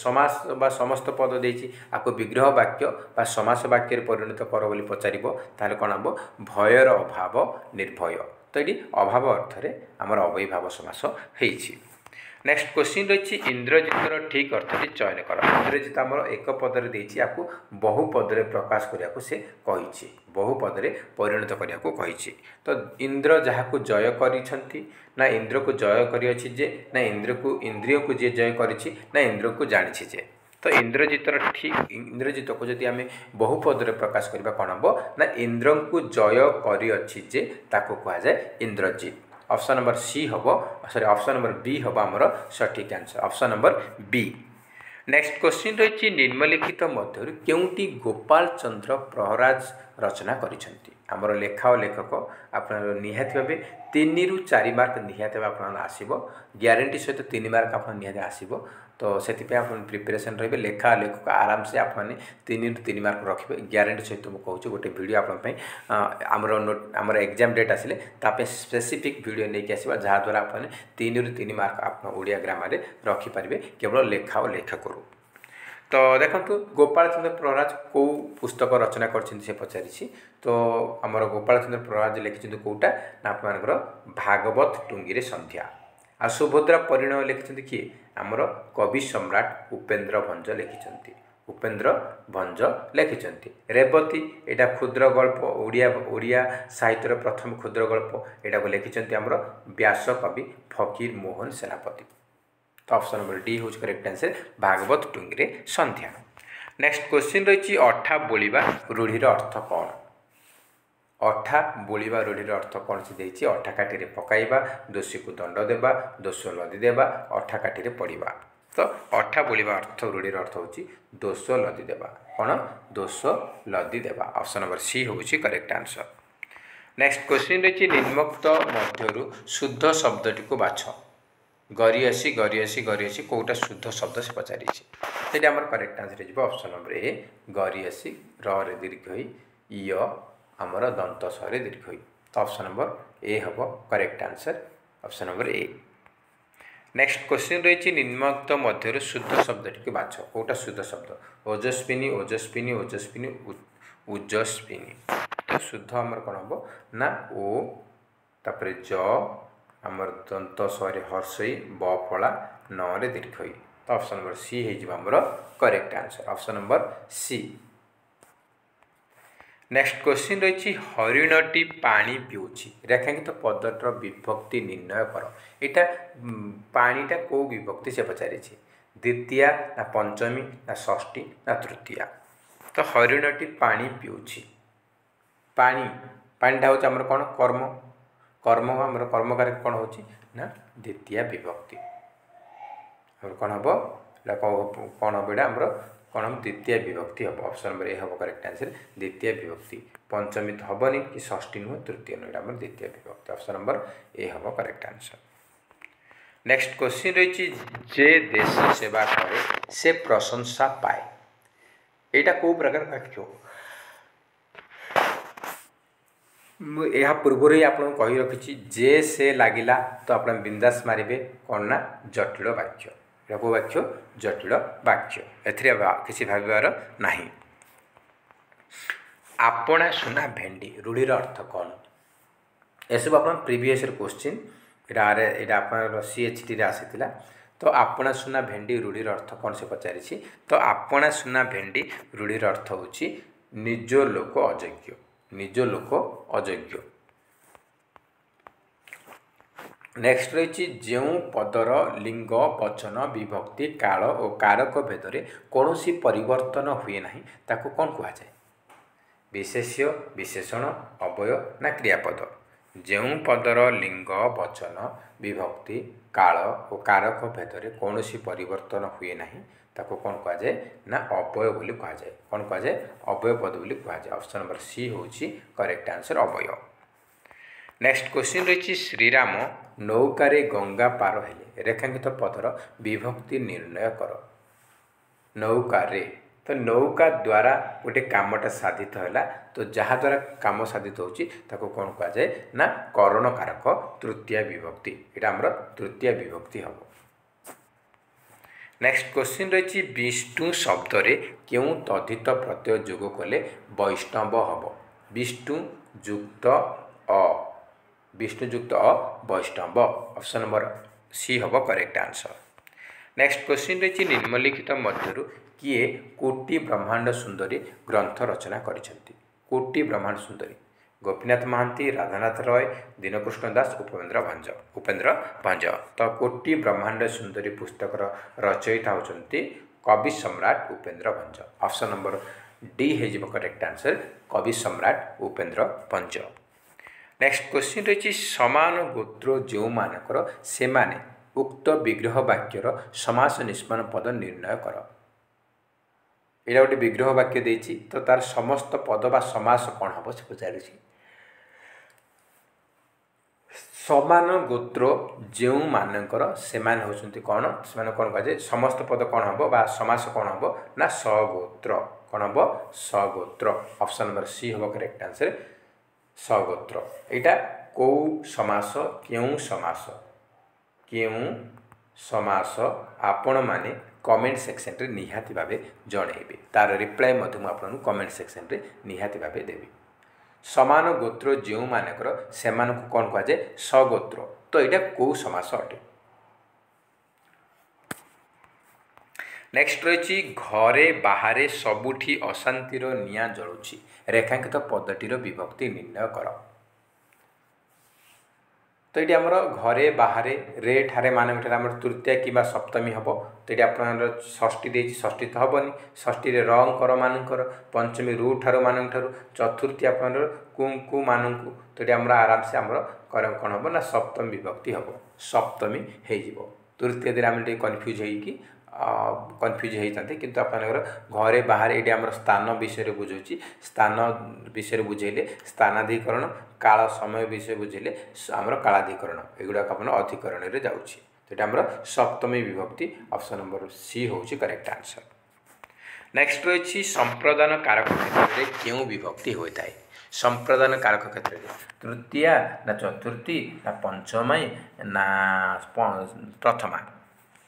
ସମାସ ବା ସମସ୍ତ ପଦ ଦେଇଛି ଆକୁ ବିଗ୍ରହ ବାକ୍ୟ ବା ସମାସ ବାକ୍ୟରେ ପରିଣତ କର ବୋଲି ପଚାରିବ ତାହେଲେ କ'ଣ ହେବ? ଭୟର ଅଭାବ ନିର୍ଭୟ। ତ ଏଇଠି ଅଭାବ ଅର୍ଥରେ ଆମର ଅବୈଭାବ ସମାସ ହେଇଛି। নেক্সট কোশ্চিন রয়েছে ইন্দ্রজিতর ঠিক অর্থটি চয়ন কর ইন্দ্রজিত আমার এক পদরে দিয়েছি আকু বহু পদরে প্রকাশ করা সে কইছি বহু পদরে পরিণত করা কইছি তো ইন্দ্র যাহাকু জয় করেছেন না ইন্দ্রকু জয় করিছি যে না ইন্দ্রকু ইন্দ্রিয়কু যে জয় করেছি না ইন্দ্রকু জানিছি যে তো ইন্দ্রজিতর ঠিক ইন্দ্রজিতকু যদি আমি বহু পদরে প্রকাশ করা কণ হব না ইন্দ্রকু জয় করিছি যে তাকে কুহযায় ইন্দ্রজিৎ अप्सन नम्बर सी हे सरी अप्सन नम्बर बी हे अब सठिक answer option number B next question रहेछ निम्नलिखित मध्यटी गोपाल चन्द्र प्रहराज रचना गरिन्छ अब लेखा लेखक आपना निहति भाव रु चार मार्क निहत भए आ ग्यारेन्टी सहित तिन मर्क आस ତ ସେଥିପାଇଁ ଆପଣ ପ୍ରିପାରେସନ୍ ରହିବେ ଲେଖା ଲେଖକ ଆରାମସେ ଆପଣମାନେ ତିନିରୁ ତିନି ମାର୍କ ରଖିବେ ଗ୍ୟାରେଣ୍ଟି ସହିତ ମୁଁ କହୁଛି ଗୋଟେ ଭିଡ଼ିଓ ଆପଣଙ୍କ ପାଇଁ ଆମର ଆମର ଏକ୍ଜାମ୍ ଡେଟ୍ ଆସିଲେ ତା ପାଇଁ ସ୍ପେସିଫିକ୍ ଭିଡ଼ିଓ ନେଇକି ଆସିବା ଯାହାଦ୍ୱାରା ଆପଣମାନେ ତିନିରୁ ତିନି ମାର୍କ ଆପଣ ଓଡ଼ିଆ ଗ୍ରାମାରରେ ରଖିପାରିବେ କେବଳ ଲେଖା ଓ ଲେଖକରୁ। ତ ଦେଖନ୍ତୁ ଗୋପାଳଚନ୍ଦ୍ର ପ୍ରହରାଜ କେଉଁ ପୁସ୍ତକ ରଚନା କରିଛନ୍ତି ସେ ପଚାରିଛି। ତ ଆମର ଗୋପାଳଚନ୍ଦ୍ର ପ୍ରହରାଜ ଲେଖିଛନ୍ତି କେଉଁଟା? ନା ଆପଣମାନଙ୍କର ଭାଗବତ ଟୁଙ୍ଗିରେ ସନ୍ଧ୍ୟା। ଆଉ ସୁଭଦ୍ରା ପରିଣୟ ଲେଖିଛନ୍ତି କିଏ? ଆମର କବି ସମ୍ରାଟ ଉପେନ୍ଦ୍ର ଭଞ୍ଜ ଲେଖିଛନ୍ତି। ଉପେନ୍ଦ୍ର ଭଞ୍ଜ ଲେଖିଛନ୍ତି। ରେବତୀ ଏଇଟା କ୍ଷୁଦ୍ର ଗଳ୍ପ ଓଡ଼ିଆ ଓଡ଼ିଆ ସାହିତ୍ୟର ପ୍ରଥମ କ୍ଷୁଦ୍ର ଗଳ୍ପ। ଏଇଟାକୁ ଲେଖିଛନ୍ତି ଆମର ବ୍ୟାସ କବି ଫକୀର ମୋହନ ସେନାପତି। ତ ଅପସନ୍ ନମ୍ବର ଡି ହେଉଛି କରେକ୍ଟ ଆନ୍ସର ଭାଗବତ ଟୁଙ୍ଗିରେ ସନ୍ଧ୍ୟା। ନେକ୍ସଟ କ୍ୱେଶ୍ଚିନ୍ ରହିଛି ଅଠା ବୋଳିବା ରୂଢ଼ିର ଅର୍ଥ କ'ଣ? ଅଠା ବୋଳିବା ରୂଢ଼ିର ଅର୍ଥ କ'ଣ ସେ ଦେଇଛି? ଅଠା କାଠିରେ ପକାଇବା ଦୋଷୀକୁ ଦଣ୍ଡ ଦେବା ଦୋଷ ଲଦି ଦେବା ଅଠା କାଠିରେ ପଡ଼ିବା। ତ ଅଠା ବୋଳିବା ଅର୍ଥ ରୂଢ଼ିର ଅର୍ଥ ହେଉଛି ଦୋଷ ଲଦି ଦେବା। କ'ଣ? ଦୋଷ ଲଦି ଦେବା। ଅପସନ୍ ନମ୍ବର ସି ହେଉଛି କରେକ୍ଟ ଆନ୍ସର ନେକ୍ସଟ କ୍ୱେଶ୍ଚିନ୍ ରହିଛି ନିମ୍ନୋକ୍ତ ମଧ୍ୟରୁ ଶୁଦ୍ଧ ଶବ୍ଦଟିକୁ ବାଛ। ଗରିଆସି ଗରିଆସି ଗରିଆସି କେଉଁଟା ଶୁଦ୍ଧ ଶବ୍ଦ ସେ ପଚାରିଛି? ସେଇଟା ଆମର କରେକ୍ଟ ଆନ୍ସର ହେଇଯିବ ଅପସନ୍ ନମ୍ବର ଏ ଗରିଆସି ରରେ ଦୀର୍ଘ ଇୟ ଆମର ଦନ୍ତ ସହରେ ଦୀର୍ଘ ତ ଅପସନ୍ ନମ୍ବର ଏ ହେବ correct answer option number A next question ରହିଛି ନିମ୍ନୋକ୍ତ ମଧ୍ୟରୁ ଶୁଦ୍ଧ ଶବ୍ଦଟିକୁ ବାଛ। କେଉଁଟା ଶୁଦ୍ଧ ଶବ୍ଦ? ଓଜସ୍ପିନି ଓଜସ୍ପିନି ଓଜସ୍ପିନି ଉଜସ୍ପିନି ତ ଶୁଦ୍ଧ ଆମର କ'ଣ ହେବ? ନା ଓ ତାପରେ ଜ ଆମର ଦନ୍ତ ସହରେ ହର୍ଷଇ ବ ଫଳା ନରେ ଦୀର୍ଘଇ ତ ଅପସନ୍ ନମ୍ବର ସି ହେଇଯିବ ଆମର correct answer option number C next question রয়েছে হরিণটি পানি পিউছি রেখাঙ্কিত পদটর বিভক্তি নির্ণয় কর এটা পানিটা কেউ বিভক্তি সে পচারিছে দ্বিতীয়া না পঞ্চমী না ষষ্ঠী না তৃতীয়া তো হরিণটি পানি পিউছি পানি পানিটা হচ্ছে আমার কোণ কর্ম কর্ম আমার কর্মকারী কোণ হচ্ছে না দ্বিতীয়া বিভক্তি আমার কোণ হব কোণ হব এটা আমার କ'ଣ ହେବ? ଦ୍ୱିତୀୟ ବିଭକ୍ତି ହେବ। ଅପସନ୍ ନମ୍ବର ଏ ହେବ କରେକ୍ଟ ଆନ୍ସର ଦ୍ୱିତୀୟ ବିଭକ୍ତି। ପଞ୍ଚମୀ ତ ହେବନି କି ଷଷ୍ଠୀ ନୁହେଁ ତୃତୀୟ ନୁହେଁ ଏଇଟା ଆମର ଦ୍ୱିତୀୟ ବିଭକ୍ତି। ଅପସନ୍ ନମ୍ବର ଏ ହେବ କରେକ୍ଟ ଆନ୍ସର ନେକ୍ସଟ କ୍ୱେଶ୍ଚିନ୍ ରହିଛି ଯେ ଦେଶ ସେବା କରେ ସେ ପ୍ରଶଂସା ପାଏ। ଏଇଟା କେଉଁ ପ୍ରକାର ବାକ୍ୟ ମୁଁ ଏହା ପୂର୍ବରୁ ହିଁ ଆପଣଙ୍କୁ କହି ରଖିଛି ଯେ ସେ ଲାଗିଲା ତ ଆପଣ ବିନ୍ଦାସ ମାରିବେ। କ'ଣ ନା? ଜଟିଳ ବାକ୍ୟ। ଏଇଟା କେଉଁ ବାକ୍ୟ ଜଟିଳ ବାକ୍ୟ ଏଥିରେ କିଛି ଭାବିବାର ନାହିଁ ଆପଣା ସୁନା ଭେଣ୍ଡି ରୂଢ଼ିର ଅର୍ଥ କ'ଣ ଏସବୁ ଆପଣ ପ୍ରିଭିୟସ୍ର କୋଶ୍ଚିନ୍ ଏଇଟା ଆରେ ଏଇଟା ଆପଣଙ୍କର ସି ଏଚ୍ ଟିରେ ଆସିଥିଲା ତ ଆପଣା ସୁନା ଭେଣ୍ଡି ରୂଢ଼ିର ଅର୍ଥ କ'ଣ ସେ ପଚାରିଛି ତ ଆପଣା ସୁନା ଭେଣ୍ଡି ରୂଢ଼ିର ଅର୍ଥ ହେଉଛି ନିଜ ଲୋକ ଅଯୋଗ୍ୟ ନିଜ ଲୋକ ଅଯୋଗ୍ୟ ନେକ୍ସଟ ରହିଛି ଯେଉଁ ପଦର ଲିଙ୍ଗ ବଚନ ବିଭକ୍ତି କାଳ ଓ କାରକ ଭେଦରେ କୌଣସି ପରିବର୍ତ୍ତନ ହୁଏ ନାହିଁ ତାକୁ କ'ଣ କୁହାଯାଏ? ବିଶେଷ୍ୟ ବିଶେଷଣ ଅବୟ ନା କ୍ରିୟାପଦ? ଯେଉଁ ପଦର ଲିଙ୍ଗ ବଚନ ବିଭକ୍ତି କାଳ ଓ କାରକ ଭେଦରେ କୌଣସି ପରିବର୍ତ୍ତନ ହୁଏ ନାହିଁ ତାକୁ କ'ଣ କୁହାଯାଏ? ନା ଅବୟ ବୋଲି କୁହାଯାଏ। କ'ଣ କୁହାଯାଏ? ଅବୟ ପଦ ବୋଲି କୁହାଯାଏ। ଅପସନ୍ ନମ୍ବର ସି ହେଉଛି କରେକ୍ଟ ଆନ୍ସର ଅବୟ। ନେକ୍ସଟ କ୍ୱେଶ୍ଚିନ୍ ରହିଛି ଶ୍ରୀରାମ ନୌକାରେ ଗଙ୍ଗା ପାର ହେଲେ। ରେଖାଙ୍କିତ ପଦର ବିଭକ୍ତି ନିର୍ଣ୍ଣୟ କର। ନୌକାରେ। ତ ନୌକା ଦ୍ୱାରା ଗୋଟେ କାମଟା ସାଧିତ ହେଲା। ତ ଯାହାଦ୍ୱାରା କାମ ସାଧିତ ହେଉଛି ତାକୁ କ'ଣ କୁହାଯାଏ? ନା କରଣକାରକ ତୃତୀୟ ବିଭକ୍ତି। ଏଇଟା ଆମର ତୃତୀୟ ବିଭକ୍ତି ହେବ। ନେକ୍ସଟ କ୍ୱେଶ୍ଚିନ୍ ରହିଛି ବିଷ୍ଣୁ ଶବ୍ଦରେ କେଉଁ ତଦ୍ଧିତ ପ୍ରତ୍ୟୟ ଯୋଗ କଲେ ବୈଷ୍ଣବ ହେବ? ବିଷ୍ଣୁ ଯୁକ୍ତ ଅ। ବିଷ୍ଣୁ ଯୁକ୍ତ ଅ ବୈଷ୍ଣବ। ଅପସନ୍ ନମ୍ବର ସି ହେବ କରେକ୍ଟ ଆନ୍ସର ନେକ୍ସଟ କ୍ୱେଶ୍ଚିନ୍ ରହିଛି ନିମ୍ନଲିଖିତ ମଧ୍ୟରୁ କିଏ କୋଟି ବ୍ରହ୍ମାଣ୍ଡ ସୁନ୍ଦରୀ ଗ୍ରନ୍ଥ ରଚନା କରିଛନ୍ତି? କୋଟି ବ୍ରହ୍ମାଣ୍ଡ ସୁନ୍ଦରୀ। ଗୋପୀନାଥ ମହାନ୍ତି ରାଧାନାଥ ରୟ ଦୀନକୃଷ୍ଣ ଦାସ ଉପେନ୍ଦ୍ର ଭଞ୍ଜ। ଉପେନ୍ଦ୍ର ଭଞ୍ଜ। ତ କୋଟି ବ୍ରହ୍ମାଣ୍ଡ ସୁନ୍ଦରୀ ପୁସ୍ତକର ରଚୟିତା ହେଉଛନ୍ତି କବି ସମ୍ରାଟ Upendra Bhanja. Option number D ହେଇଯିବ କରେକ୍ଟ ଆନ୍ସର କବି ସମ୍ରାଟ ଉପେନ୍ଦ୍ର ଭଞ୍ଜ। ନେକ୍ସଟ କ୍ୱେଶ୍ଚିନ୍ ରହିଛି ସମାନ ଗୋତ୍ର ଯେଉଁମାନଙ୍କର ସେମାନେ ଉକ୍ତ ବିଗ୍ରହ ବାକ୍ୟର ସମାସ ନିଷ୍ମାନ ପଦ ନିର୍ଣ୍ଣୟ କର। ଏଇଟା ଗୋଟେ ବିଗ୍ରହ ବାକ୍ୟ ଦେଇଛି ତ ତାର ସମସ୍ତ ପଦ ବା ସମାସ କ'ଣ ହେବ ସେ ପଚାରିଛି। ସମାନ ଗୋତ୍ର ଯେଉଁମାନଙ୍କର ସେମାନେ ହେଉଛନ୍ତି କ'ଣ? ସେମାନେ କ'ଣ କୁହାଯାଏ? ସମସ୍ତ ପଦ କ'ଣ ହେବ ବା ସମାସ କ'ଣ ହେବ? ନା ସଗୋତ୍ର। କ'ଣ ହେବ? ସଗୋତ୍ର। ଅପସନ୍ ନମ୍ବର ସି ହେବ କରେକ୍ଟ ଆନ୍ସର ସଗୋତ୍ର ଏଇଟା କେଉଁ ସମାସ କେଉଁ ସମାସ କେଉଁ ସମାସ ଆପଣମାନେ କମେଣ୍ଟ ସେକ୍ସନରେ ନିହାତି ଭାବେ ଜଣାଇବେ। ତା'ର ରିପ୍ଲାଏ ମଧ୍ୟ ମୁଁ ଆପଣଙ୍କୁ କମେଣ୍ଟ ସେକ୍ସନରେ ନିହାତି ଭାବେ ଦେବି। ସମାନ ଗୋତ୍ର ଯେଉଁମାନଙ୍କର ସେମାନଙ୍କୁ କ'ଣ କୁହାଯାଏ? ସଗୋତ୍ର ତ ଏଇଟା କେଉଁ ସମାସ ଅଟେ? ନେକ୍ସଟ ରହିଛି ଘରେ ବାହାରେ ସବୁଠି ଅଶାନ୍ତିର ନିଆଁ ଜଳୁଛି। ରେଖାଙ୍କିତ ପଦଟିର ବିଭକ୍ତି ନିର୍ଣ୍ଣୟ କର। ତ ଏଠି ଆମର ଘରେ ବାହାରେ ରେ ଠାରେ ମାନଙ୍କଠାରେ ଆମର ତୃତୀୟ କିମ୍ବା ସପ୍ତମୀ ହେବ। ତ ଏଠି ଆପଣଙ୍କର ଷଷ୍ଠୀ ଦେଇଛି ଷଷ୍ଠୀ ତ ହେବନି। ଷଷ୍ଠୀରେ ରଙ୍କର ମାନଙ୍କର ପଞ୍ଚମୀ ରୁ ଠାରୁ ମାନଙ୍କଠାରୁ ଚତୁର୍ଥୀ ଆପଣଙ୍କର କୁ କୁ ମାନଙ୍କୁ। ତ ଏଠି ଆମର ଆରାମସେ ଆମର କ'ଣ ହେବ ନା ସପ୍ତମୀ ବିଭକ୍ତି ହେବ। ସପ୍ତମୀ ହେଇଯିବ। ତୃତୀୟ ଦିନ ଆମେ ଟିକେ କନଫ୍ୟୁଜ୍ ହେଇକି କନଫ୍ୟୁଜ୍ ହେଇଥାନ୍ତି। କିନ୍ତୁ ଆପଣଙ୍କର ଘରେ ବାହାରେ ଏଇଠି ଆମର ସ୍ଥାନ ବିଷୟରେ ବୁଝଉଛି ସ୍ଥାନ ବିଷୟରେ ବୁଝେଇଲେ ସ୍ଥାନାଧିକରଣ କାଳ ସମୟ ବିଷୟ ବୁଝେଇଲେ ଆମର କାଳାଧିକରଣ। ଏଗୁଡ଼ାକ ଆପଣ ଅଧିକରଣରେ ଯାଉଛି। ଏଇଟା ଆମର ସପ୍ତମୀ ବିଭକ୍ତି ଅପସନ୍ ନମ୍ବର ସି ହେଉଛି କରେକ୍ଟ ଆନ୍ସର୍ ନେକ୍ସଟ ରହିଛି ସମ୍ପ୍ରଦାନ କାରକ କ୍ଷେତ୍ରରେ କେଉଁ ବିଭକ୍ତି ହୋଇଥାଏ? ସମ୍ପ୍ରଦାନ କାରକ କ୍ଷେତ୍ରରେ ତୃତୀୟା ନା ଚତୁର୍ଥୀ ନା ପଞ୍ଚମାଇ ନା ପ୍ରଥମା?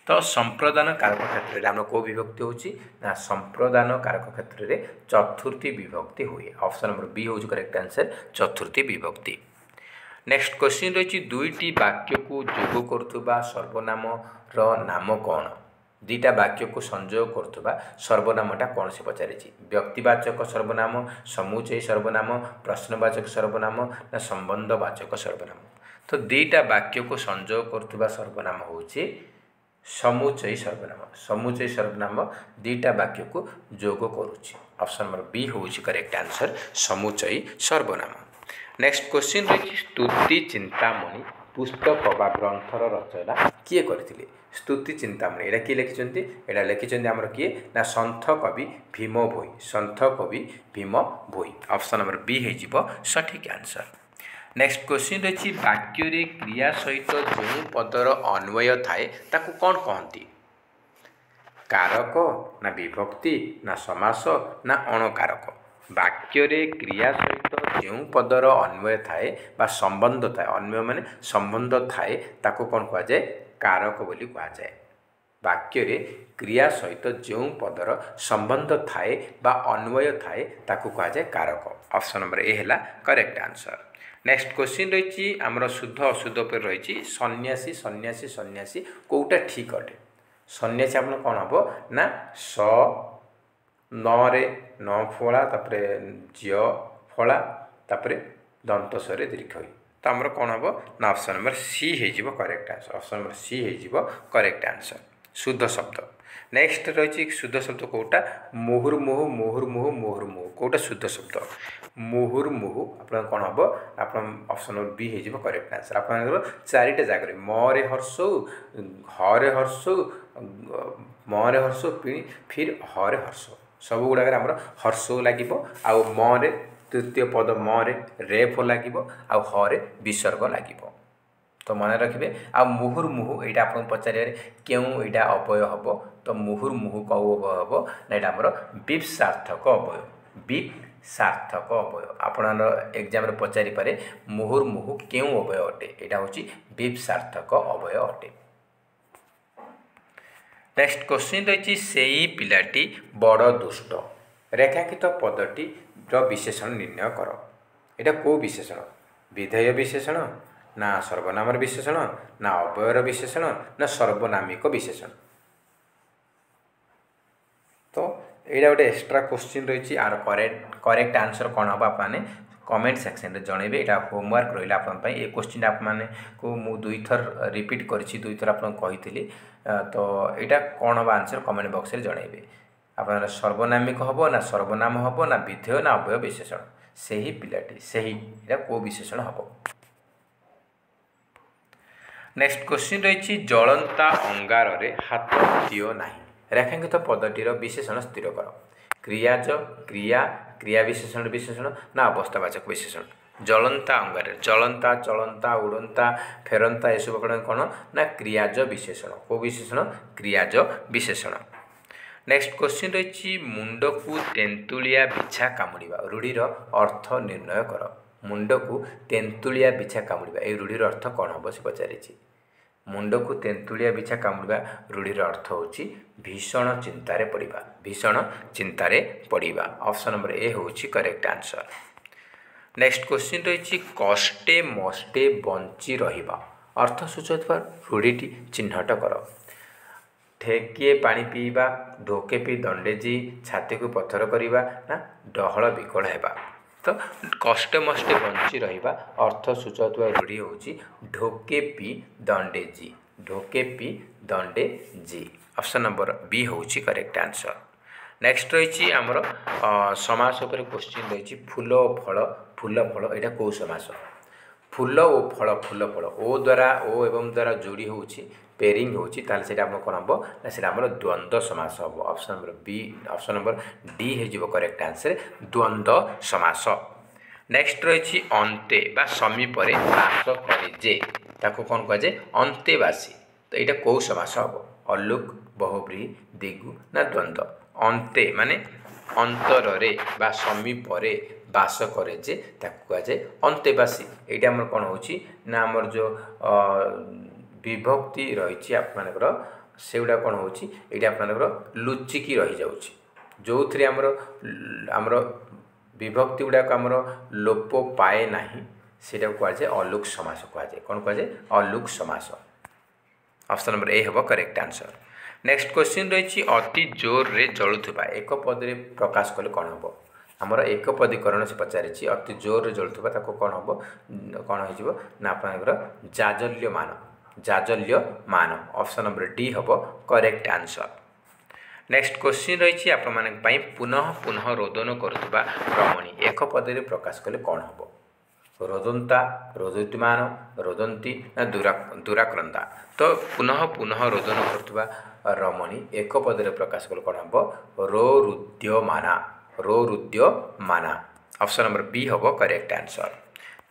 ତ ସମ୍ପ୍ରଦାନ କାରକ କ୍ଷେତ୍ରରେ ଆମର କେଉଁ ବିଭକ୍ତି ହେଉଛି? ନା ସମ୍ପ୍ରଦାନ କାରକ କ୍ଷେତ୍ରରେ ଚତୁର୍ଥୀ ବିଭକ୍ତି ହୁଏ। ଅପସନ୍ ନମ୍ବର ବି ହେଉଛି କରେକ୍ଟ ଆନ୍ସର୍ ଚତୁର୍ଥୀ ବିଭକ୍ତି। ନେକ୍ସଟ କ୍ୱେଶ୍ଚିନ୍ ରହିଛି ଦୁଇଟି ବାକ୍ୟକୁ ଯୋଗ କରୁଥିବା ସର୍ବନାମର ନାମ କ'ଣ? ଦୁଇଟା ବାକ୍ୟକୁ ସଂଯୋଗ କରୁଥିବା ସର୍ବନାମଟା କ'ଣ ସେ ପଚାରିଛି? ବ୍ୟକ୍ତିବାଚକ ସର୍ବନାମ ସମୁଚୟ ସର୍ବନାମ ପ୍ରଶ୍ନବାଚକ ସର୍ବନାମ ନା ସମ୍ବନ୍ଧବାଚକ ସର୍ବନାମ? ତ ଦୁଇଟା ବାକ୍ୟକୁ ସଂଯୋଗ କରୁଥିବା ସର୍ବନାମ ହେଉଛି ସମୁଚୟୀ ସର୍ବନାମ। ସମୁଚୟୀ ସର୍ବନାମ ଦୁଇଟା ବାକ୍ୟକୁ ଯୋଗ କରୁଛି। ଅପସନ୍ ନମ୍ବର ବି ହେଉଛି କରେକ୍ଟ ଆନ୍ସର୍ ସମୁଚୟୀ ସର୍ବନାମ। ନେକ୍ସଟ କ୍ୱେଶ୍ଚିନ୍ ରହିଛି ସ୍ତୁତି ଚିନ୍ତାମଣି ପୁସ୍ତକ ବା ଗ୍ରନ୍ଥର ରଚନା କିଏ କରିଥିଲେ? ସ୍ତୁତି ଚିନ୍ତାମଣି ଏଇଟା କିଏ ଲେଖିଛନ୍ତି? ଏଇଟା ଲେଖିଛନ୍ତି ଆମର କିଏ? ନା ସନ୍ଥ କବି ଭୀମ ଭୋଇ। ସନ୍ଥ କବି Bhima Bhoi. Option number B ହେଇଯିବ ସଠିକ୍ ଆନ୍ସର୍ ନେକ୍ସଟ କ୍ୱେଶ୍ଚିନ୍ ରହିଛି ବାକ୍ୟରେ କ୍ରିୟା ସହିତ ଯେଉଁ ପଦର ଅନ୍ୱୟ ଥାଏ ତାକୁ କ'ଣ କହନ୍ତି? କାରକ ନା ବିଭକ୍ତି ନା ସମାସ ନା ଅଣକାରକ? ବାକ୍ୟରେ କ୍ରିୟା ସହିତ ଯେଉଁ ପଦର ଅନ୍ୱୟ ଥାଏ ବା ସମ୍ବନ୍ଧ ଥାଏ ଅନ୍ୱୟ ମାନେ ସମ୍ବନ୍ଧ ଥାଏ ତାକୁ କ'ଣ କୁହାଯାଏ? କାରକ ବୋଲି କୁହାଯାଏ। ବାକ୍ୟରେ କ୍ରିୟା ସହିତ ଯେଉଁ ପଦର ସମ୍ବନ୍ଧ ଥାଏ ବା ଅନ୍ୱୟ ଥାଏ ତାକୁ କୁହାଯାଏ କାରକ। ଅପସନ୍ ନମ୍ବର ଏ ହେଲା କରେକ୍ଟ ଆନ୍ସର୍ ନେକ୍ସଟ କ୍ୱେଶ୍ଚିନ୍ ରହିଛି ଆମର ଶୁଦ୍ଧ ଅଶୁଦ୍ଧ ଉପରେ ରହିଛି ସନ୍ନ୍ୟାସୀ ସନ୍ନ୍ୟାସୀ ସନ୍ନ୍ୟାସୀ କେଉଁଟା ଠିକ୍ ଅଟେ? ସନ୍ନ୍ୟାସୀ ଆପଣ କ'ଣ ହେବ? ନା ସ ନରେ ନ ଫଳା ତାପରେ ଜ୍ୟ ଫଳା ତାପରେ ଦନ୍ତସ୍ୱରେ ଦୀର୍ଘ ହୋଇ ତ ଆମର କ'ଣ ହେବ? ନା ଅପସନ୍ ନମ୍ବର ସି ହେଇଯିବ correct answer option number C ହେଇଯିବ କରେକ୍ଟ ଆନ୍ସର୍ ଶୁଦ୍ଧ ଶବ୍ଦ। ନେକ୍ସଟ ରହିଛି ଶୁଦ୍ଧ ଶବ୍ଦ କେଉଁଟା ମୁହୁର୍ମୁହୁ ମୁହୁର୍ମୁହୁ ମୁହୁର୍ମୁହୁ କେଉଁଟା ଶୁଦ୍ଧ ଶବ୍ଦ ମୁହୁର୍ମୁହୁ ଆପଣ କ'ଣ ହେବ ଆପଣ ଅପସନ୍ ନମ୍ବର ବି ହେଇଯିବ କରେକ୍ଟ ଆନ୍ସର୍ ଆପଣଙ୍କର ଚାରିଟା ଜାଗାରେ ମରେ ହର୍ଷ ହରେ ହର୍ଷ ମରେ ହର୍ଷ ଫିର୍ ହରେ ହର୍ଷ ସବୁ ଗୁଡ଼ାକରେ ଆମର ହର୍ଷ ଲାଗିବ ଆଉ ମରେ ତୃତୀୟ ପଦ ମରେ ରେଫ ଲାଗିବ ଆଉ ହରେ ବିସର୍ଗ ଲାଗିବ ତ ମନେ ରଖିବେ ଆଉ ମୁହୁର୍ମୁହୁ ଏଇଟା ଆପଣଙ୍କୁ ପଚାରିବାରେ କେଉଁ ଏଇଟା ଅବୟ ହେବ ତ ମୁହୁର୍ମୁହୁ କେଉଁ ଅବୟ ହେବ? ନା ଏଇଟା ଆମର ବିପ୍ ସାର୍ଥକ ଅବୟ। ବିପ୍ ସାର୍ଥକ ଅବୟ। ଆପଣଙ୍କର ଏକ୍ଜାମ୍ରେ ପଚାରିପାରେ ମୁହୁର୍ମୁହୁ କେଉଁ ଅବୟ ଅଟେ? ଏଇଟା ହେଉଛି ବିପ୍ ସାର୍ଥକ ଅବୟ ଅଟେ। ନେକ୍ସଟ କ୍ୱେଶ୍ଚିନ୍ ରହିଛି ସେଇ ପିଲାଟି ବଡ଼ ଦୁଷ୍ଟ। ରେଖାଙ୍କିତ ପଦଟିର ବିଶେଷଣ ନିର୍ଣ୍ଣୟ କର। ଏଇଟା କେଉଁ ବିଶେଷଣ? ବିଧେୟ ବିଶେଷଣ? ନା ସର୍ବନାମର ବିଶେଷଣ? ନା ଅବୟର ବିଶେଷଣ? ନା ସର୍ବନାମିକ ବିଶେଷଣ? ତ ଏଇଟା ଗୋଟେ ଏକ୍ସଟ୍ରା କ୍ୱେଶ୍ଚିନ୍ ରହିଛି ଆର କରେକ୍ଟ କରେକ୍ଟ ଆନ୍ସର୍ କ'ଣ ହେବ ଆପଣମାନେ କମେଣ୍ଟ ସେକ୍ସନରେ ଜଣାଇବେ ଏଇଟା ହୋମୱାର୍କ ରହିଲା ଆପଣଙ୍କ ପାଇଁ ଏ କ୍ୱେଶ୍ଚିନ୍ଟା ଆପଣମାନଙ୍କୁ ମୁଁ ଦୁଇଥର ରିପିଟ୍ କରିଛି ଦୁଇଥର ଆପଣଙ୍କୁ କହିଥିଲି ତ ଏଇଟା କ'ଣ ହେବ ଆନ୍ସର୍ କମେଣ୍ଟ ବକ୍ସରେ ଜଣାଇବେ ଆପଣଙ୍କର ସର୍ବନାମିକ ହେବ ନା ସର୍ବନାମ ହେବ ନା ବିଧେୟ ନା ଅବୟ ବିଶେଷଣ ସେହି ପିଲାଟି ସେହି ଏଇଟା କେଉଁ ବିଶେଷଣ ହେବ ନେକ୍ସଟ କ୍ୱେଶ୍ଚିନ୍ ରହିଛି ଜଳନ୍ତା ଅଙ୍ଗାରରେ ହାତ ଦିଅ ନାହିଁ রেখাঙ্কিত পদটির বিশেষণ স্থির কর ক্রিয়াজ ক্রিয়া ক্রিয়া বিশেষণ বিশেষণ না অবস্থাবাচক বিশেষণ জলন্তা অঙ্গারে জলন্তা চলন্তা উড়ন্তা ফেরন্তা এসব কোণ না ক্রিয়াজ বিশেষণ কো বিশেষণ ক্রিয়াজ বিশেষণ নেক্সট কোশ্চিন রয়েছে মুন্ডকু তেন্তুলিয়া বিছা কামুড়া রূঢ়ির অর্থ নির্ণয় কর মুন্ডকু তেন্তুলিয়া বিছা কামুড়া এই রূঢ়ির অর্থ কণ হব সে পচারিছি ମୁଣ୍ଡକୁ ତେନ୍ତୁଳିଆ ବିଛା କାମୁଡ଼ିବା ରୂଢ଼ିର ଅର୍ଥ ହେଉଛି ଭୀଷଣ ଚିନ୍ତାରେ ପଡ଼ିବା ଭୀଷଣ ଚିନ୍ତାରେ ପଡ଼ିବା। ଅପସନ୍ ନମ୍ବର ଏ ହେଉଛି କରେକ୍ଟ ଆନ୍ସର୍ ନେକ୍ସଟ କ୍ୱେଶ୍ଚିନ୍ ରହିଛି କଷ୍ଟେ ମଷ୍ଟେ ବଞ୍ଚି ରହିବା। ଅର୍ଥ ସୂଚାଉଥିବା ରୂଢ଼ିଟି ଚିହ୍ନଟ କର। ଠେକିଏ ପାଣି ପିଇବା ଢୋକେ ପିଇ ଦଣ୍ଡେଜି ଛାତିକୁ ପଥର କରିବା ନା ଡହଳ ବିକଳ ହେବା? ତ କଷ୍ଟେ ମଷ୍ଟେ ବଞ୍ଚି ରହିବା ଅର୍ଥ ସୂଚାଉଥିବା ରୂଢ଼ି ହେଉଛି ଢୋକେ ପି ଦଣ୍ଡେ ଜି। ଢୋକେ ପି ଦଣ୍ଡେ ଜି। ଅପସନ୍ ନମ୍ବର ବି ହେଉଛି କରେକ୍ଟ ଆନ୍ସର୍ ନେକ୍ସଟ ରହିଛି ଆମର ସମାସ ଉପରେ କ୍ୱେଶ୍ଚିନ୍ ରହିଛି ଫୁଲ ଓ ଫଳ ଫୁଲ ଫଳ ଏଇଟା କେଉଁ ସମାସ? ଫୁଲ ଓ ଫଳ ଫୁଲ ଫଳ ଓ ଦ୍ୱାରା ଓ ଏବଂ ଦ୍ୱାରା ଯୋଡ଼ି ହେଉଛି ପେରିଂ ହେଉଛି ତାହେଲେ ସେଇଟା ଆମର କ'ଣ ହେବ? ନା ସେଇଟା ଆମର ଦ୍ୱନ୍ଦ୍ୱ ସମାସ ହେବ। Option number B option number D ହେଇଯିବ କରେକ୍ଟ ଆନ୍ସର୍ ଦ୍ୱନ୍ଦ୍ୱ ସମାସ। ନେକ୍ସଟ ରହିଛି ଅନ୍ତେ ବା ସମୀପରେ ବାସ କରେ ଯେ ତାକୁ କ'ଣ କୁହାଯାଏ? ଅନ୍ତେବାସୀ। ତ ଏଇଟା କେଉଁ ସମାସ ହେବ? ଅଲୁକ ବହୁବ୍ରୀହି ଦିଗୁ ନା ଦ୍ୱନ୍ଦ୍ୱ ଅନ୍ତେ ମାନେ ଅନ୍ତରରେ ବା ସମୀପରେ ବାସ କରେ ଯେ ତାକୁ କୁହାଯାଏ ଅନ୍ତେବାସୀ। ଏଇଟା ଆମର କ'ଣ ହେଉଛି? ନା ଆମର ଯେଉଁ ବିଭକ୍ତି ରହିଛି ଆପଣମାନଙ୍କର ସେଗୁଡ଼ା କ'ଣ ହେଉଛି? ଏଇଟା ଆପଣମାନଙ୍କର ଲୁଚିକି ରହିଯାଉଛି। ଯେଉଁଥିରେ ଆମର ଆମର ବିଭକ୍ତି ଗୁଡ଼ାକ ଆମର ଲୋପ ପାଏ ନାହିଁ ସେଇଟାକୁ କୁହାଯାଏ ଅଲୁକ୍ ସମାସ କୁହାଯାଏ। କ'ଣ କୁହାଯାଏ? ଅଲୁକ୍ ସମାସ। ଅପସନ୍ ନମ୍ବର ଏ ହେବ କରେକ୍ଟ ଆନ୍ସର୍ ନେକ୍ସଟ କ୍ୱେଶ୍ଚିନ୍ ରହିଛି ଅତି ଜୋରରେ ଜଳୁଥିବା ଏକ ପଦରେ ପ୍ରକାଶ କଲେ କ'ଣ ହେବ? ଆମର ଏକପଦୀକରଣ ସେ ପଚାରିଛି ଅତି ଜୋରରେ ଜଳୁଥିବା ତାକୁ କ'ଣ ହେବ? କ'ଣ ହେଇଯିବ? ନା ଆପଣଙ୍କର ଜାଜଲ୍ୟମାନ ଜାଜଲ୍ୟମାନ ଅପସନ୍ ନମ୍ବର ଡି ହେବ କରେକ୍ଟ ଆନ୍ସର୍ ନେକ୍ସଟ କ୍ୱେଶ୍ଚିନ୍ ରହିଛି ଆପଣମାନଙ୍କ ପାଇଁ ପୁନଃ ପୁନଃ ରୋଦନ କରୁଥିବା ରମଣୀ ଏକ ପଦରେ ପ୍ରକାଶ କଲେ କ'ଣ ହେବ? ରୋଦନ୍ତା ରୋଦୁତିମାନ ରୋଦନ୍ତି ନା ଦୁରାକ୍ରନ୍ତା ତ ପୁନଃ ପୁନଃ ରୋଦନ କରୁଥିବା ରମଣୀ ଏକ ପଦରେ ପ୍ରକାଶ କଲେ କ'ଣ ହେବ? ରୋ ରୁଦ୍ୟମାନା ରୋ ରୁଦ୍ୟମାନା ଅପସନ୍ ନମ୍ବର ବି ହେବ କରେକ୍ଟ ଆନ୍ସର୍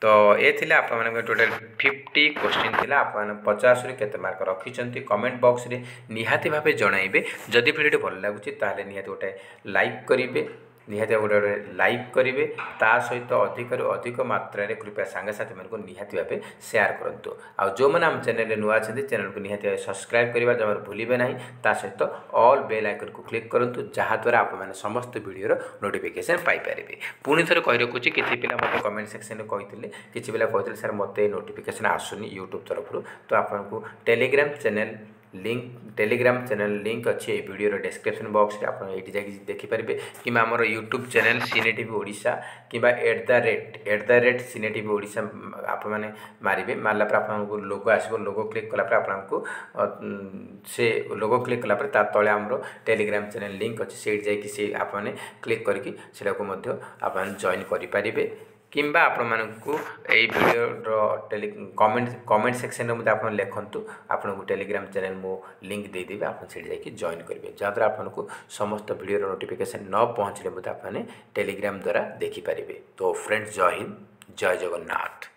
ତ ଏ ଥିଲା ଆପଣମାନଙ୍କ ଟୋଟାଲ୍ ଫିଫ୍ଟି କ୍ୱେଶ୍ଚିନ୍ ଥିଲା। ଆପଣମାନେ ପଚାଶରୁ କେତେ ମାର୍କ ରଖିଛନ୍ତି କମେଣ୍ଟ ବକ୍ସରେ ନିହାତି ଭାବେ ଜଣାଇବେ। ଯଦି ଭିଡ଼ିଓଟି ଭଲ ଲାଗୁଛି ତାହେଲେ ନିହାତି ଗୋଟେ ଲାଇକ୍ କରିବେ। ନିହାତି ଗୋଟେ ଗୋଟେ ଲାଇକ୍ କରିବେ। ତା ସହିତ ଅଧିକରୁ ଅଧିକ ମାତ୍ରାରେ କୃପୟା ସାଙ୍ଗସାଥିମାନଙ୍କୁ ନିହାତି ଭାବେ ସେୟାର କରନ୍ତୁ। ଆଉ ଯେଉଁମାନେ ଆମ ଚ୍ୟାନେଲରେ ନୂଆ ଅଛନ୍ତି ଚ୍ୟାନେଲକୁ ନିହାତି ଭାବେ ସବସ୍କ୍ରାଇବ୍ କରିବା ଜମାରୁ ଭୁଲିବେ ନାହିଁ। ତା ସହିତ ଅଲ୍ ବେଲ୍ ଆଇକନ୍କୁ କ୍ଲିକ୍ କରନ୍ତୁ ଯାହାଦ୍ୱାରା ଆପଣମାନେ ସମସ୍ତ ଭିଡ଼ିଓର ନୋଟିଫିକେସନ୍ ପାଇପାରିବେ। ପୁଣି ଥରେ କହି ରଖୁଛି କିଛି ପିଲା ମୋତେ କମେଣ୍ଟ ସେକ୍ସନରେ କହିଥିଲେ କିଛି ପିଲା କହିଥିଲେ ସାର୍ ମୋତେ ନୋଟିଫିକେସନ୍ ଆସୁନି ୟୁଟ୍ୟୁବ୍ ତରଫରୁ। ତ ଆପଣଙ୍କୁ Telegram channel link Telegram channel link ଅଛି এই ଭିଡ଼ିଓର ଡେସ୍କ୍ରିପସନ୍ ବକ୍ସରେ ଆପଣ ଏଇଠି ଯାଇକି ଦେଖିପାରିବେ କିମ୍ବା ଆମର YouTube channel Cine TV Odisha କିମ୍ବା at the rate at the rate Cine TV Odisha ଆପଣମାନେ ମାରିବେ ମାରିଲା ପରେ ଆପଣଙ୍କୁ ଲୋଗୋ ଆସିବ ଲୋଗୋ କ୍ଲିକ୍ କଲା ପରେ ଆପଣଙ୍କୁ ସେ ଲୋଗୋ କ୍ଲିକ୍ କଲା ପରେ ତା ତଳେ ଆମର ଟେଲିଗ୍ରାମ ଚ୍ୟାନେଲ୍ ଲିଙ୍କ୍ ଅଛି ସେଇଠି ଯାଇକି ସେ ଆପଣମାନେ କ୍ଲିକ୍ କରିକି ସେଟାକୁ ମଧ୍ୟ ଆପଣ ଜଏନ୍ କରିପାରିବେ କିମ୍ବା ଆପଣମାନଙ୍କୁ ଏଇ ଭିଡ଼ିଓର ଟେଲି କମେଣ୍ଟ କମେଣ୍ଟ ସେକ୍ସନରେ ମଧ୍ୟ ଆପଣ ଲେଖନ୍ତୁ। ଆପଣଙ୍କୁ ଟେଲିଗ୍ରାମ ଚ୍ୟାନେଲ୍ ମୁଁ ଲିଙ୍କ୍ ଦେଇଦେବି। ଆପଣ ସେଠି ଯାଇକି ଜଏନ୍ କରିବେ। ଯାହାଦ୍ୱାରା ଆପଣଙ୍କୁ ସମସ୍ତ ଭିଡ଼ିଓର ନୋଟିଫିକେସନ୍ ନ ପହଞ୍ଚିଲେ ମଧ୍ୟ ଆପଣମାନେ ଟେଲିଗ୍ରାମ ଦ୍ୱାରା ଦେଖିପାରିବେ। ତ ଫ୍ରେଣ୍ଡସ୍ ଜୟ ହିନ୍ଦ ଜୟ ଜଗନ୍ନାଥ।